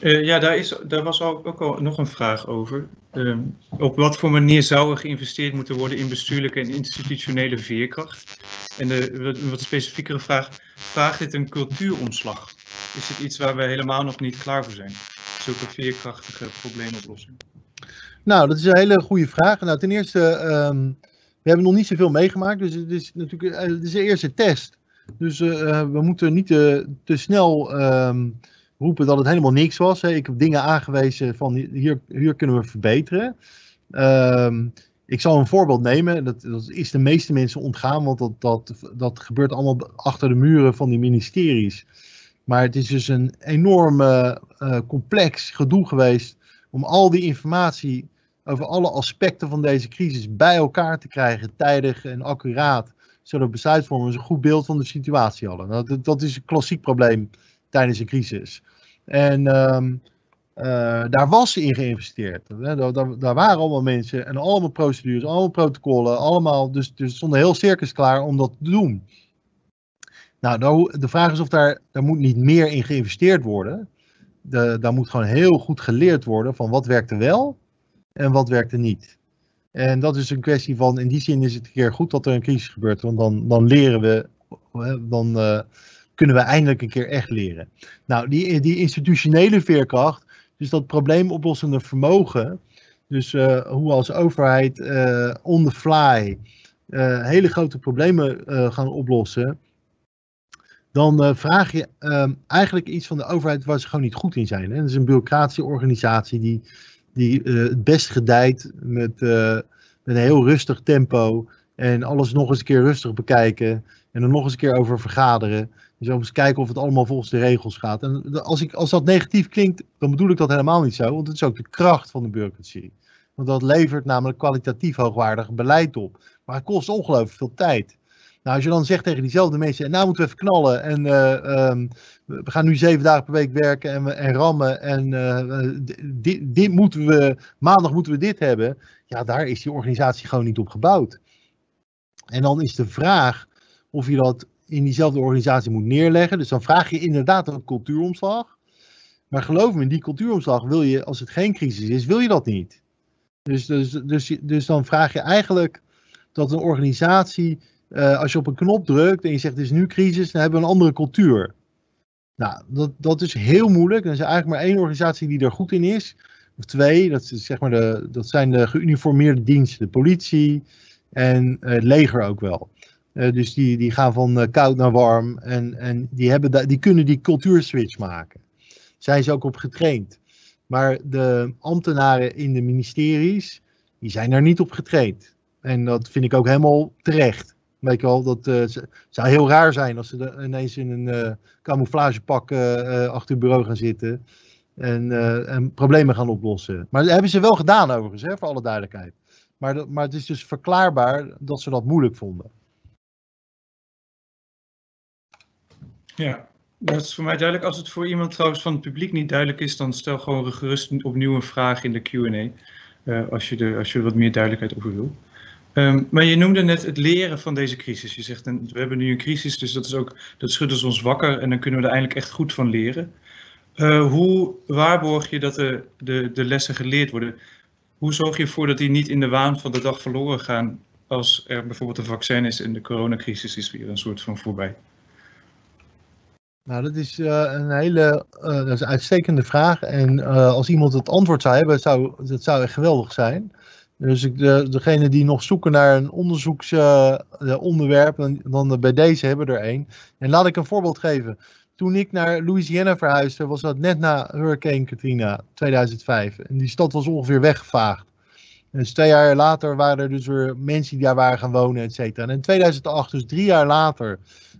Uh, ja, daar, is, daar was ook, ook al nog een vraag over. Uh, op wat voor manier zou er geïnvesteerd moeten worden in bestuurlijke en institutionele veerkracht? En de wat, specifiekere vraag, vraagt dit een cultuuromslag? Is het iets waar we helemaal nog niet klaar voor zijn? Zulke veerkrachtige probleemoplossingen? Nou, dat is een hele goede vraag. Nou, ten eerste, um, we hebben nog niet zoveel meegemaakt, dus het is natuurlijk het is de eerste test. Dus uh, we moeten niet te, te snel um, roepen dat het helemaal niks was. Hè. Ik heb dingen aangewezen van hier, hier kunnen we verbeteren. Um, ik zal een voorbeeld nemen. Dat, dat, is de meeste mensen ontgaan, want dat, dat, dat gebeurt allemaal achter de muren van die ministeries. Maar het is dus een enorm uh, complex gedoe geweest om al die informatie over alle aspecten van deze crisis bij elkaar te krijgen, tijdig en accuraat, zodat besluitvormers een goed beeld van de situatie hadden. Nou, dat, dat is een klassiek probleem tijdens een crisis. En um, uh, daar was in geïnvesteerd. Daar, daar, waren allemaal mensen en allemaal procedures, allemaal protocollen, allemaal. Dus, dus stonden heel circus klaar om dat te doen. Nou, de vraag is of daar, daar moet niet meer in geïnvesteerd worden. De, daar moet gewoon heel goed geleerd worden van wat werkte wel en wat werkte niet. En dat is een kwestie van, in die zin is het een keer goed dat er een crisis gebeurt, want dan, dan leren we, dan uh, kunnen we eindelijk een keer echt leren. Nou, die, die institutionele veerkracht, dus dat probleemoplossende vermogen, dus uh, hoe als overheid uh, on the fly hele grote problemen gaan oplossen, dan vraag je ehm, eigenlijk iets van de overheid waar ze gewoon niet goed in zijn. Hè? Dat is een bureaucratische organisatie die, die het best gedijt met, met een heel rustig tempo en alles nog eens een keer rustig bekijken en er nog eens een keer over vergaderen. Dus eens kijken of het allemaal volgens de regels gaat. En als, ik, als dat negatief klinkt, dan bedoel ik dat helemaal niet zo. Want het is ook de kracht van de bureaucratie. Want dat levert namelijk kwalitatief hoogwaardig beleid op. Maar het kost ongelooflijk veel tijd. Nou, als je dan zegt tegen diezelfde mensen, nou moeten we even knallen en uh, um, we gaan nu zeven dagen per week werken en, en rammen en uh, dit, dit, moeten we, maandag moeten we dit hebben. Ja, daar is die organisatie gewoon niet op gebouwd. En dan is de vraag of je dat in diezelfde organisatie moet neerleggen. Dus dan vraag je inderdaad een cultuuromslag. Maar geloof me, die cultuuromslag wil je, als het geen crisis is, wil je dat niet. Dus, dus, dus, dus dan vraag je eigenlijk dat een organisatie, uh, als je op een knop drukt en je zegt het is nu crisis, dan hebben we een andere cultuur. Nou, dat, dat is heel moeilijk. Er is eigenlijk maar één organisatie die er goed in is. Of twee, dat, is, zeg maar de, dat zijn de geuniformeerde diensten, de politie en het leger ook wel. Uh, dus die, die gaan van uh, koud naar warm en, en die, hebben die kunnen die cultuurswitch maken. Zijn ze ook op getraind. Maar de ambtenaren in de ministeries, die zijn daar niet op getraind. En dat vind ik ook helemaal terecht. Weet je wel, dat uh, zou heel raar zijn als ze ineens in een camouflagepak achter het bureau gaan zitten. En, en, problemen gaan oplossen. Maar dat hebben ze wel gedaan overigens, hè, voor alle duidelijkheid. Maar, maar het is dus verklaarbaar dat ze dat moeilijk vonden. Ja, dat is voor mij duidelijk. Als het voor iemand trouwens van het publiek niet duidelijk is, dan stel gewoon gerust opnieuw een vraag in de Q&A. Uh, als, je als je er wat meer duidelijkheid over wil. Um, maar je noemde net het leren van deze crisis. Je zegt, we hebben nu een crisis, dus dat, is ook, dat schudt ons wakker en dan kunnen we er eindelijk echt goed van leren. Uh, hoe waarborg je dat de, de lessen geleerd worden? Hoe zorg je ervoor dat die niet in de waan van de dag verloren gaan als er bijvoorbeeld een vaccin is en de coronacrisis is weer een soort van voorbij? Nou, dat is uh, een hele uh, dat is een uitstekende vraag. En uh, als iemand het antwoord zou hebben, zou, dat zou echt geweldig zijn. Dus ik, de, degene die nog zoeken naar een onderzoeksonderwerp, dan, dan bij deze hebben we er één. En laat ik een voorbeeld geven. Toen ik naar Louisiana verhuisde, was dat net na Hurricane Katrina 2005. En die stad was ongeveer weggevaagd. Dus twee jaar later waren er dus weer mensen die daar waren gaan wonen, et cetera. En in 2008, dus drie jaar later,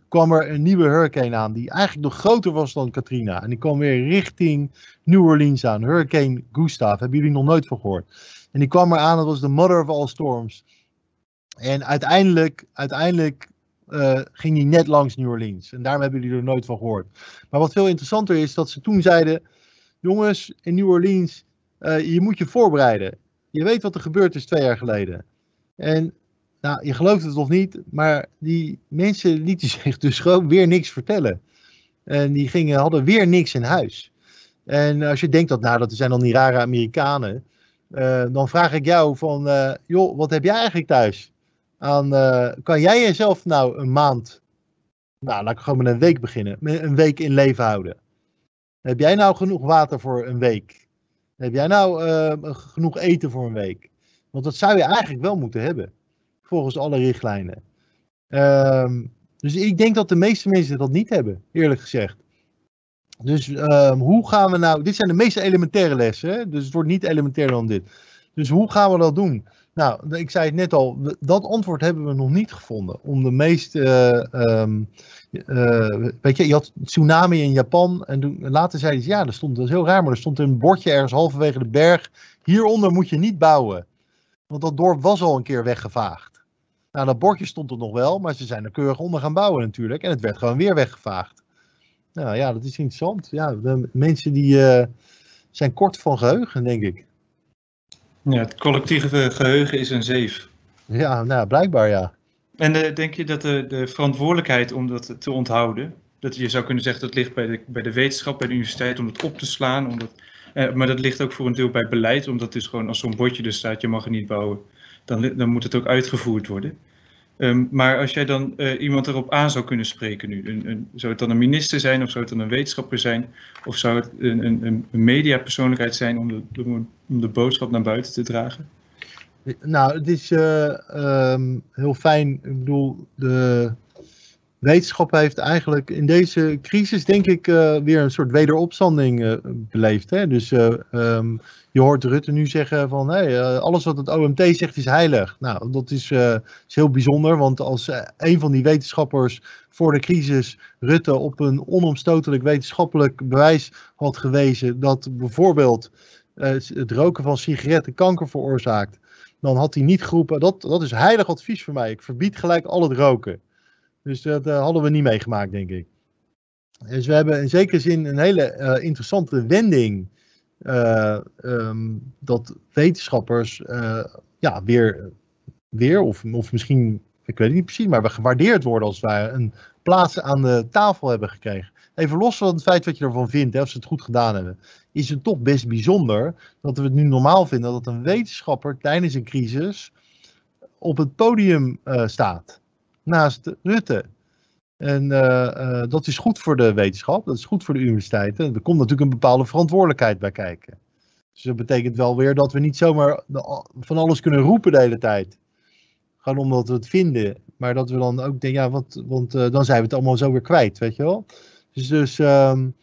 kwam er een nieuwe hurricane aan. Die eigenlijk nog groter was dan Katrina. En die kwam weer richting New Orleans aan. Hurricane Gustav. Hebben jullie nog nooit van gehoord? En die kwam er aan. Dat was de mother of all storms. En uiteindelijk, uiteindelijk uh, ging die net langs New Orleans. En daarom hebben jullie er nooit van gehoord. Maar wat veel interessanter is, dat ze toen zeiden: Jongens, in New Orleans, uh, je moet je voorbereiden. Je weet wat er gebeurd is twee jaar geleden. En nou, je gelooft het nog niet, maar die mensen lieten zich dus gewoon weer niks vertellen. En die gingen, hadden weer niks in huis. En als je denkt dat, nou, dat zijn dan die rare Amerikanen. Uh, dan vraag ik jou van, uh, joh, wat heb jij eigenlijk thuis? Aan, uh, kan jij jezelf nou een maand, nou laat ik gewoon met een week beginnen, met een week in leven houden? Heb jij nou genoeg water voor een week? Heb jij nou genoeg eten voor een week? Want dat zou je eigenlijk wel moeten hebben, volgens alle richtlijnen. Ehm, dus ik denk dat de meeste mensen dat niet hebben, eerlijk gezegd. Dus um, hoe gaan we nou. Dit zijn de meest elementaire lessen, hè? dus het wordt niet elementair dan dit. Dus hoe gaan we dat doen? Nou, ik zei het net al, dat antwoord hebben we nog niet gevonden. Om de meest. Uh, um, uh, weet je, je had tsunami in Japan. En toen, later zeiden ze: ja, er stond, dat is heel raar, maar er stond een bordje ergens halverwege de berg. Hieronder moet je niet bouwen. Want dat dorp was al een keer weggevaagd. Nou, dat bordje stond er nog wel, maar ze zijn er keurig onder gaan bouwen natuurlijk. En het werd gewoon weer weggevaagd. Nou ja, dat is interessant. Ja, mensen die uh, zijn kort van geheugen, denk ik. Ja, het collectieve geheugen is een zeef. Ja, nou, blijkbaar ja. En uh, denk je dat de, de verantwoordelijkheid om dat te onthouden, dat je zou kunnen zeggen dat ligt bij de, bij de wetenschap, bij de universiteit, om dat op te slaan, omdat, uh, maar dat ligt ook voor een deel bij beleid, omdat dus gewoon als zo'n bordje er staat, je mag er niet bouwen, dan, dan moet het ook uitgevoerd worden. Um, maar als jij dan uh, iemand erop aan zou kunnen spreken nu, een, een, zou het dan een minister zijn of zou het dan een wetenschapper zijn? Of zou het een, een, een mediapersoonlijkheid zijn om de, om de boodschap naar buiten te dragen? Nou, het is uh, um, heel fijn. Ik bedoel, de wetenschap heeft eigenlijk in deze crisis, denk ik, uh, weer een soort wederopstanding uh, beleefd. Hè? Dus um, je hoort Rutte nu zeggen van alles wat het OMT zegt is heilig. Nou, dat is, is heel bijzonder, want als een van die wetenschappers voor de crisis Rutte op een onomstotelijk wetenschappelijk bewijs had gewezen dat bijvoorbeeld het roken van sigaretten kanker veroorzaakt, dan had hij niet geroepen, dat, dat is heilig advies voor mij, ik verbied gelijk al het roken. Dus dat uh, hadden we niet meegemaakt, denk ik. Dus we hebben in zekere zin een hele uh, interessante wending. Uh, um, dat wetenschappers ja, weer, weer of, of misschien, ik weet het niet precies, maar we gewaardeerd worden als wij een plaats aan de tafel hebben gekregen. Even los van het feit wat je ervan vindt, hè, of ze het goed gedaan hebben, is het toch best bijzonder dat we het nu normaal vinden dat een wetenschapper tijdens een crisis op het podium staat naast Rutte. En uh, uh, dat is goed voor de wetenschap, dat is goed voor de universiteiten. Er komt natuurlijk een bepaalde verantwoordelijkheid bij kijken. Dus dat betekent wel weer dat we niet zomaar van alles kunnen roepen de hele tijd. Gewoon omdat we het vinden. Maar dat we dan ook denken, ja, want, want uh, dan zijn we het allemaal zo weer kwijt, weet je wel. Dus, dus um,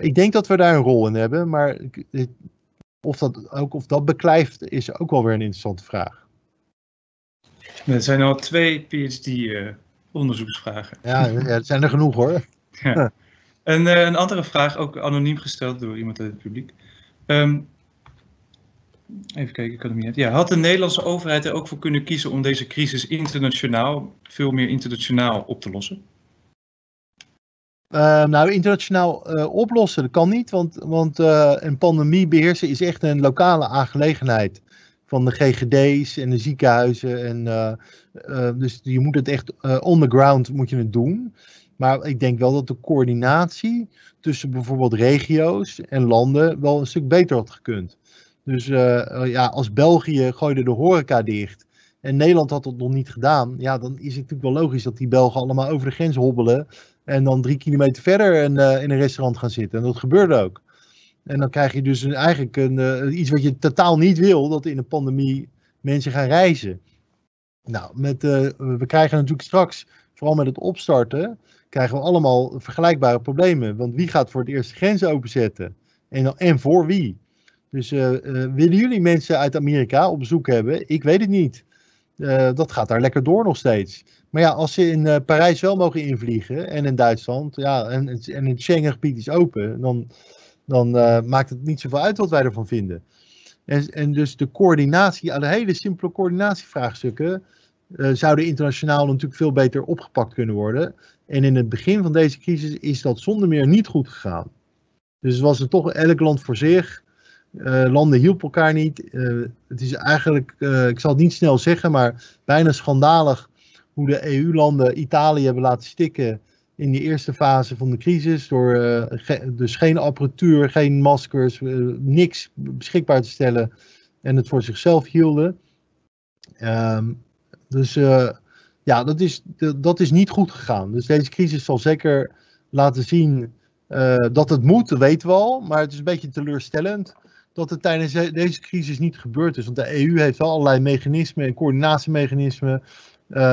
ik denk dat we daar een rol in hebben. Maar of dat, ook of dat beklijft, is ook wel weer een interessante vraag. Er zijn al twee PhD-onderzoeksvragen. Uh, ja, ja, het zijn er genoeg hoor. Ja. En uh, een andere vraag, ook anoniem gesteld door iemand uit het publiek. Um, even kijken, ik kan hem niet. Ja, had de Nederlandse overheid er ook voor kunnen kiezen om deze crisis internationaal, veel meer internationaal op te lossen? Uh, nou, internationaal uh, oplossen, dat kan niet, want, want een pandemie beheersen is echt een lokale aangelegenheid van de GGD's en de ziekenhuizen. En, uh, uh, dus je moet het echt uh, on the ground moet je het doen. Maar ik denk wel dat de coördinatie tussen bijvoorbeeld regio's en landen wel een stuk beter had gekund. Dus ja, als België gooide de horeca dicht en Nederland had dat nog niet gedaan, ja, dan is het natuurlijk wel logisch dat die Belgen allemaal over de grens hobbelen en dan drie kilometer verder in een restaurant gaan zitten. En dat gebeurde ook. En dan krijg je dus een, eigenlijk uh, iets wat je totaal niet wil, dat in een pandemie mensen gaan reizen. Nou, met, uh, we krijgen natuurlijk straks, vooral met het opstarten, krijgen we allemaal vergelijkbare problemen. Want wie gaat voor het eerst grenzen openzetten? En, en voor wie? Dus uh, willen jullie mensen uit Amerika op bezoek hebben? Ik weet het niet. dat gaat daar lekker door nog steeds. Maar ja, als ze in Parijs wel mogen invliegen en in Duitsland, ja, en, en het Schengengebied is open, dan, dan uh, maakt het niet zoveel uit wat wij ervan vinden. En, en dus de coördinatie, alle hele simpele coördinatievraagstukken, uh, zouden internationaal natuurlijk veel beter opgepakt kunnen worden. En in het begin van deze crisis is dat zonder meer niet goed gegaan. Dus was het toch elk land voor zich. Uh, landen hielpen elkaar niet. het is eigenlijk, ik zal het niet snel zeggen, maar bijna schandalig hoe de EU-landen Italië hebben laten stikken in die eerste fase van de crisis. Door dus geen apparatuur, geen maskers, niks beschikbaar te stellen. En het voor zichzelf hielden. Ehm, dus ja, dat is, dat is niet goed gegaan. Dus deze crisis zal zeker laten zien dat het moet, dat weten we al. Maar het is een beetje teleurstellend dat het tijdens deze crisis niet gebeurd is. Want de EU heeft wel allerlei mechanismen en coördinatiemechanismen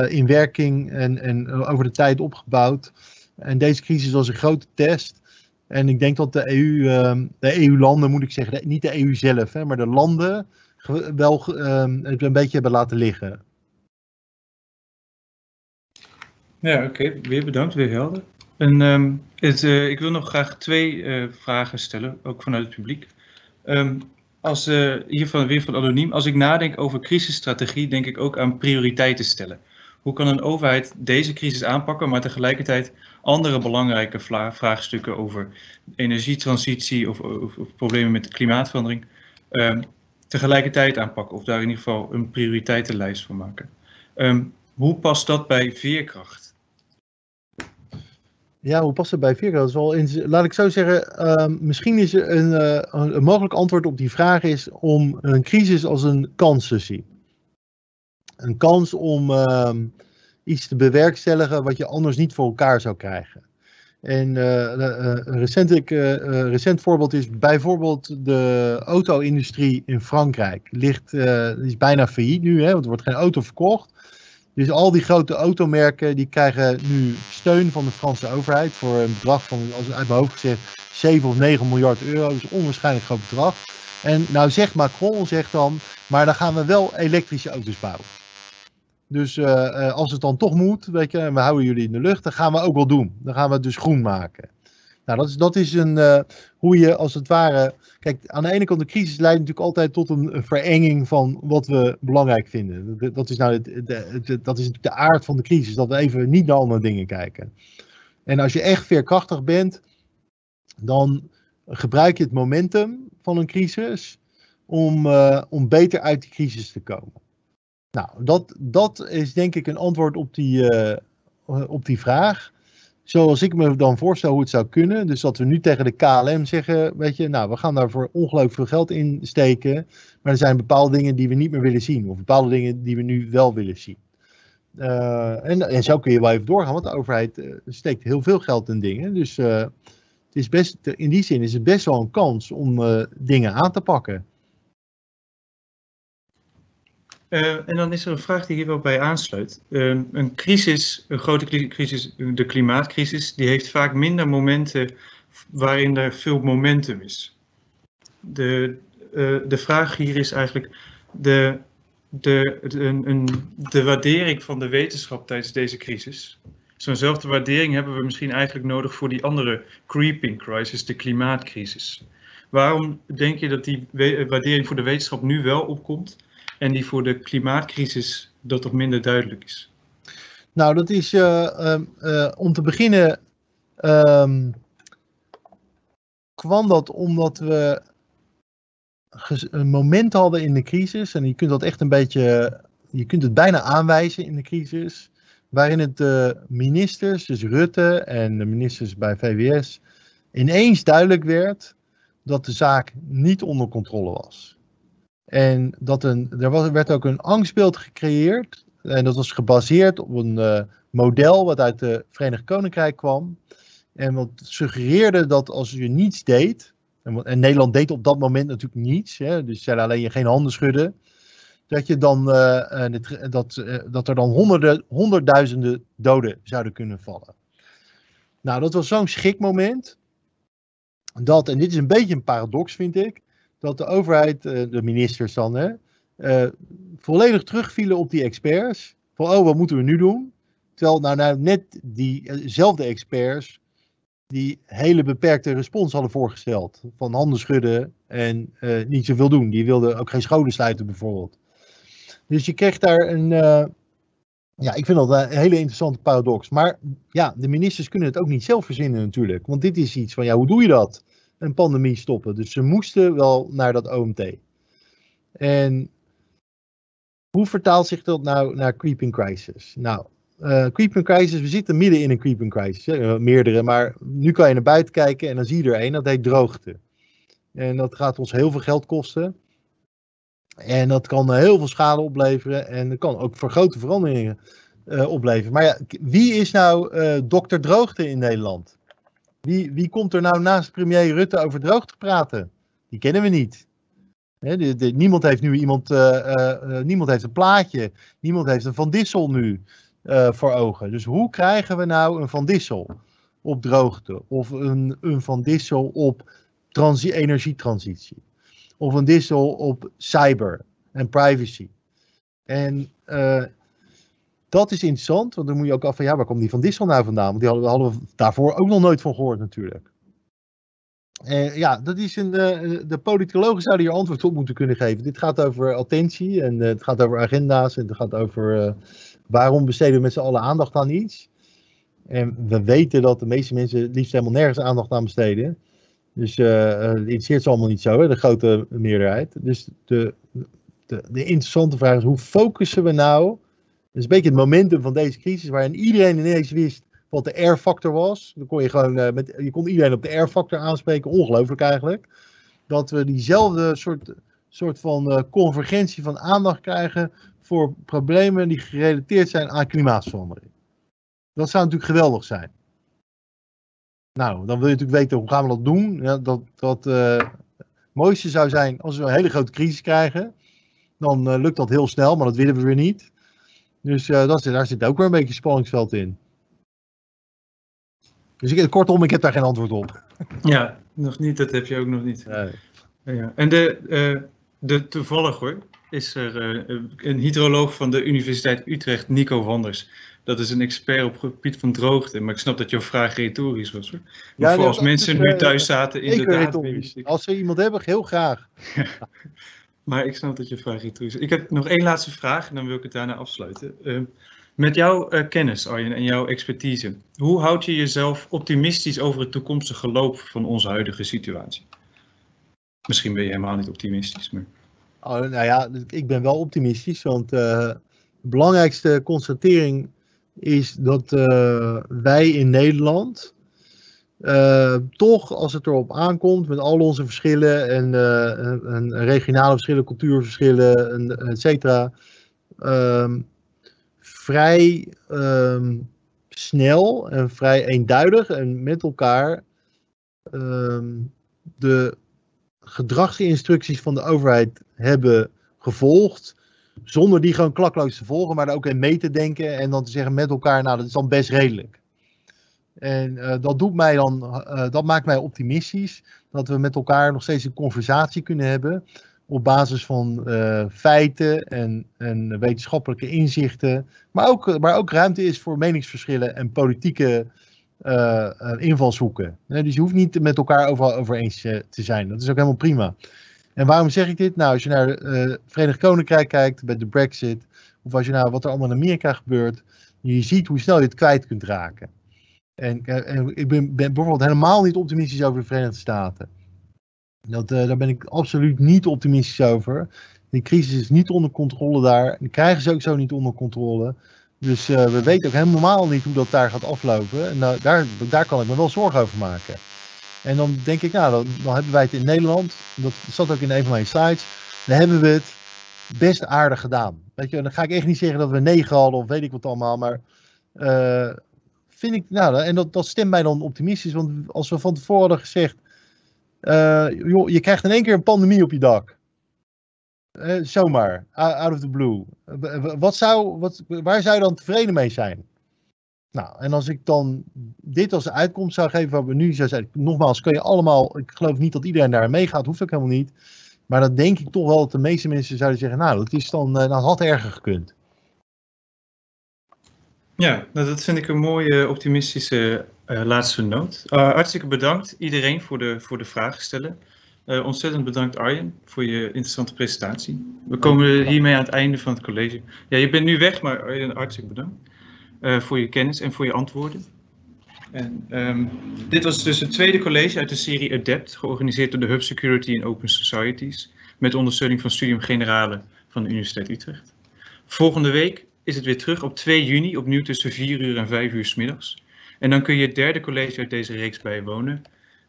in werking en, en over de tijd opgebouwd. En deze crisis was een grote test. En ik denk dat de EU, ehm, de EU-landen moet ik zeggen, niet de EU zelf, hè, maar de landen wel um, het een beetje hebben laten liggen. Ja, oké. Weer bedankt, weer helder. En, het, uh, ik wil nog graag twee uh, vragen stellen, ook vanuit het publiek. Als, uh, hiervan weer van anoniem, als ik nadenk over crisisstrategie, denk ik ook aan prioriteiten stellen. Hoe kan een overheid deze crisis aanpakken, maar tegelijkertijd andere belangrijke vraagstukken over energietransitie of, problemen met klimaatverandering um, tegelijkertijd aanpakken, of daar in ieder geval een prioriteitenlijst van maken? Um, hoe past dat bij veerkracht? Ja, hoe past het bij Veerkracht? Laat ik zo zeggen, uh, misschien is een, uh, een, mogelijk antwoord op die vraag is om een crisis als een kans te zien. Een kans om uh, iets te bewerkstelligen wat je anders niet voor elkaar zou krijgen. En uh, een recent, recent voorbeeld is bijvoorbeeld de auto-industrie in Frankrijk. Ligt, is bijna failliet nu, hè, want er wordt geen auto verkocht. Dus al die grote automerken die krijgen nu steun van de Franse overheid voor een bedrag van, als uit mijn hoofd gezegd, 7 of 9 miljard euro. Dus een onwaarschijnlijk groot bedrag. En nou zegt Macron, zegt dan, maar dan gaan we wel elektrische auto's bouwen. Dus uh, als het dan toch moet, weet je, we houden jullie in de lucht, dan gaan we ook wel doen. Dan gaan we het dus groen maken. Nou, dat is, dat is een, uh, hoe je als het ware. Kijk, aan de ene kant, de crisis leidt natuurlijk altijd tot een, verenging van wat we belangrijk vinden. Dat is, nou de, dat is natuurlijk de aard van de crisis, dat we even niet naar andere dingen kijken. En als je echt veerkrachtig bent, dan gebruik je het momentum van een crisis om, om beter uit die crisis te komen. Nou, dat, dat is denk ik een antwoord op die, uh, op die vraag zoals ik me dan voorstel hoe het zou kunnen. Dus dat we nu tegen de KLM zeggen, weet je, nou, we gaan daarvoor ongelooflijk veel geld in steken. Maar er zijn bepaalde dingen die we niet meer willen zien. Of bepaalde dingen die we nu wel willen zien. Uh, en, en zo kun je wel even doorgaan, want de overheid uh, steekt heel veel geld in dingen. Dus het is best, in die zin is het best wel een kans om dingen aan te pakken. Uh, en dan is er een vraag die hier wel bij aansluit. Uh, een crisis, een grote crisis, de klimaatcrisis, die heeft vaak minder momenten waarin er veel momentum is. De, uh, de vraag hier is eigenlijk de, de, de, een, de waardering van de wetenschap tijdens deze crisis. Zo'nzelfde waardering hebben we misschien eigenlijk nodig voor die andere creeping crisis, de klimaatcrisis. Waarom denk je dat die waardering voor de wetenschap nu wel opkomt en die voor de klimaatcrisis dat toch minder duidelijk is? Nou, dat is uh, uh, om te beginnen. Um, kwam dat omdat we een moment hadden in de crisis. En je kunt dat echt een beetje. Je kunt het bijna aanwijzen in de crisis. Waarin het de ministers, dus Rutte en de ministers bij VWS. ineens duidelijk werd dat de zaak niet onder controle was. En dat een, er was, werd ook een angstbeeld gecreëerd. En dat was gebaseerd op een uh, model wat uit het Verenigd Koninkrijk kwam. En wat suggereerde dat als je niets deed. En, Nederland deed op dat moment natuurlijk niets. Hè, dus alleen je geen handen schudden. Dat, je dan, uh, dat, uh, dat er dan honderden, honderdduizenden doden zouden kunnen vallen. Nou, dat was zo'n schrikmoment. Dat, en dit is een beetje een paradox, vind ik dat de overheid, eh, de ministers dan, uh, volledig terugvielen op die experts. Van, oh, wat moeten we nu doen? Terwijl nou, nou net diezelfde experts die hele beperkte respons hadden voorgesteld. Van handen schudden en uh, niet zoveel doen. Die wilden ook geen scholen sluiten bijvoorbeeld. Dus je krijgt daar een, ja, ik vind dat een hele interessante paradox. Maar ja, de ministers kunnen het ook niet zelf verzinnen natuurlijk. Want dit is iets van, ja, hoe doe je dat? Een pandemie stoppen. Dus ze moesten wel naar dat OMT. En hoe vertaalt zich dat nou naar creeping crisis? Nou, uh, creeping crisis, we zitten midden in een creeping crisis. Hè? Meerdere, maar nu kan je naar buiten kijken en dan zie je er één, dat heet droogte. En dat gaat ons heel veel geld kosten. En dat kan heel veel schade opleveren en dat kan ook voor grote veranderingen opleveren. Maar ja, wie is nou dokter Droogte in Nederland? Wie, wie komt er nou naast premier Rutte over droogte praten? Die kennen we niet. niemand heeft nu iemand, uh, niemand heeft een plaatje, niemand heeft een Van Dissel nu voor ogen. Dus hoe krijgen we nou een Van Dissel op droogte? Of een, een Van Dissel op transi energietransitie? Of een Dissel op cyber en privacy? En dat is interessant, want dan moet je ook af van ja, waar komt die van Dissel nou vandaan? Want die hadden, we daarvoor ook nog nooit van gehoord natuurlijk. Uh, ja, dat is een, uh, de politicologen zouden hier antwoord op moeten kunnen geven. Dit gaat over attentie en uh, het gaat over agenda's en het gaat over waarom besteden we met z'n allen aandacht aan iets. En we weten dat de meeste mensen het liefst helemaal nergens aandacht aan besteden. Dus het interesseert ze allemaal niet zo, hè, de grote meerderheid. Dus de, de, de interessante vraag is, hoe focussen we nou is een beetje het momentum van deze crisis, waarin iedereen ineens wist wat de R-factor was. Dan kon je gewoon uh, met, je kon iedereen op de R-factor aanspreken, ongelooflijk eigenlijk. Dat we diezelfde soort, soort van uh, convergentie van aandacht krijgen voor problemen die gerelateerd zijn aan klimaatverandering. Dat zou natuurlijk geweldig zijn. Nou, dan wil je natuurlijk weten hoe gaan we dat doen. Ja, dat dat het mooiste zou zijn als we een hele grote crisis krijgen. Dan lukt dat heel snel, maar dat willen we weer niet. Dus uh, dat, daar zit ook weer een beetje spanningsveld in. Dus ik, kortom, ik heb daar geen antwoord op. Ja, nog niet, dat heb je ook nog niet. Nee. Ja. En de, uh, de toevallig hoor, is er uh, een hydroloog van de Universiteit Utrecht, Nico Wanders. Dat is een expert op gebied van droogte. Maar ik snap dat jouw vraag retorisch was hoor. Maar ja, als mensen nu thuis zaten, inderdaad. Als ze iemand hebben, heel graag. Maar ik snap dat je vraag retorisch is. Ik heb nog één laatste vraag en dan wil ik het daarna afsluiten. Uh, met jouw uh, kennis, Arjen, en jouw expertise, hoe houd je jezelf optimistisch over het toekomstige loop van onze huidige situatie? Misschien ben je helemaal niet optimistisch, maar... Oh, nou ja, ik ben wel optimistisch, want uh, de belangrijkste constatering is dat uh, wij in Nederland uh, toch, als het erop aankomt, met al onze verschillen en, en regionale verschillen, cultuurverschillen, en, et cetera, um, vrij um, snel en vrij eenduidig en met elkaar um, de gedragsinstructies van de overheid hebben gevolgd. Zonder die gewoon klakloos te volgen, maar er ook in mee te denken en dan te zeggen met elkaar, nou dat is dan best redelijk. En uh, dat, doet mij dan, uh, dat maakt mij optimistisch. Dat we met elkaar nog steeds een conversatie kunnen hebben. Op basis van feiten en, en, wetenschappelijke inzichten. Maar ook, maar ook ruimte is voor meningsverschillen en politieke invalshoeken. dus je hoeft niet met elkaar overal over eens te zijn. Dat is ook helemaal prima. En waarom zeg ik dit? Nou, als je naar het Verenigd Koninkrijk kijkt bij de Brexit. Of als je naar wat er allemaal in Amerika gebeurt. Je ziet hoe snel je het kwijt kunt raken. En, en ik ben, ben, bijvoorbeeld helemaal niet optimistisch over de Verenigde Staten. Dat, uh, daar ben ik absoluut niet optimistisch over. Die crisis is niet onder controle daar. Die krijgen ze ook zo niet onder controle. Dus uh, we weten ook helemaal niet hoe dat daar gaat aflopen. En uh, daar, daar kan ik me wel zorgen over maken. En dan denk ik, nou, dan, dan, hebben wij het in Nederland. Dat zat ook in een van mijn slides. Dan hebben we het best aardig gedaan. Weet je, dan ga ik echt niet zeggen dat we negen hadden of weet ik wat allemaal. Maar vind ik, nou, en dat, dat stemt mij dan optimistisch. Want als we van tevoren hadden gezegd, uh, joh, je krijgt in één keer een pandemie op je dak. Uh, zomaar, out of the blue. Wat zou, wat, waar zou je dan tevreden mee zijn? Nou, en als ik dan dit als uitkomst zou geven wat we nu zou zijn, nogmaals, kun je allemaal, ik geloof niet dat iedereen daar meegaat, hoeft ook helemaal niet. Maar dan denk ik toch wel dat de meeste mensen zouden zeggen, nou, dat is dan, uh, dat had erger gekund. Ja, nou, dat vind ik een mooie optimistische uh, laatste noot. Uh, hartstikke bedankt iedereen voor de, voor de vragen stellen. Ontzettend bedankt Arjen voor je interessante presentatie. We komen hiermee aan het einde van het college. Ja, je bent nu weg, maar Arjen, hartstikke bedankt voor je kennis en voor je antwoorden. En, um, dit was dus het tweede college uit de serie Adept, georganiseerd door de Hub Security and Open Societies, met ondersteuning van Studium Generale van de Universiteit Utrecht. Volgende week is het weer terug op 2 juni, opnieuw tussen 4 uur en 5 uur s middags. En dan kun je het derde college uit deze reeks bijwonen.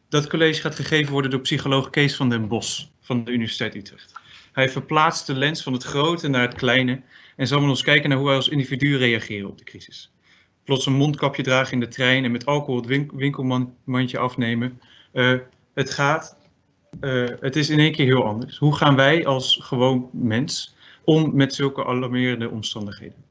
Dat college gaat gegeven worden door psycholoog Kees van den Bos van de Universiteit Utrecht. Hij verplaatst de lens van het grote naar het kleine en zal met ons kijken naar hoe wij als individu reageren op de crisis. Plots een mondkapje dragen in de trein en met alcohol het winkelmandje afnemen. Uh, het gaat, uh, het is in één keer heel anders. Hoe gaan wij als gewoon mens om met zulke alarmerende omstandigheden?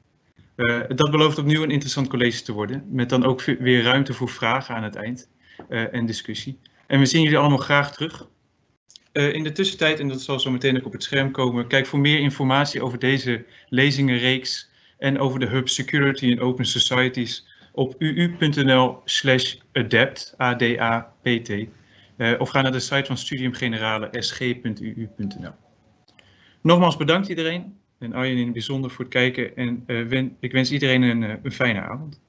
Uh, dat belooft opnieuw een interessant college te worden, met dan ook weer ruimte voor vragen aan het eind en discussie. En we zien jullie allemaal graag terug. Uh, in de tussentijd, en dat zal zo meteen ook op het scherm komen, kijk voor meer informatie over deze lezingenreeks en over de Hub Security and Open Societies op uu.nl slash adapt, A-D-A-P-T. Of ga naar de site van Studium Generale, sg.uu.nl. Nogmaals bedankt iedereen en Arjen in het bijzonder voor het kijken en uh, wen, ik wens iedereen een, een fijne avond.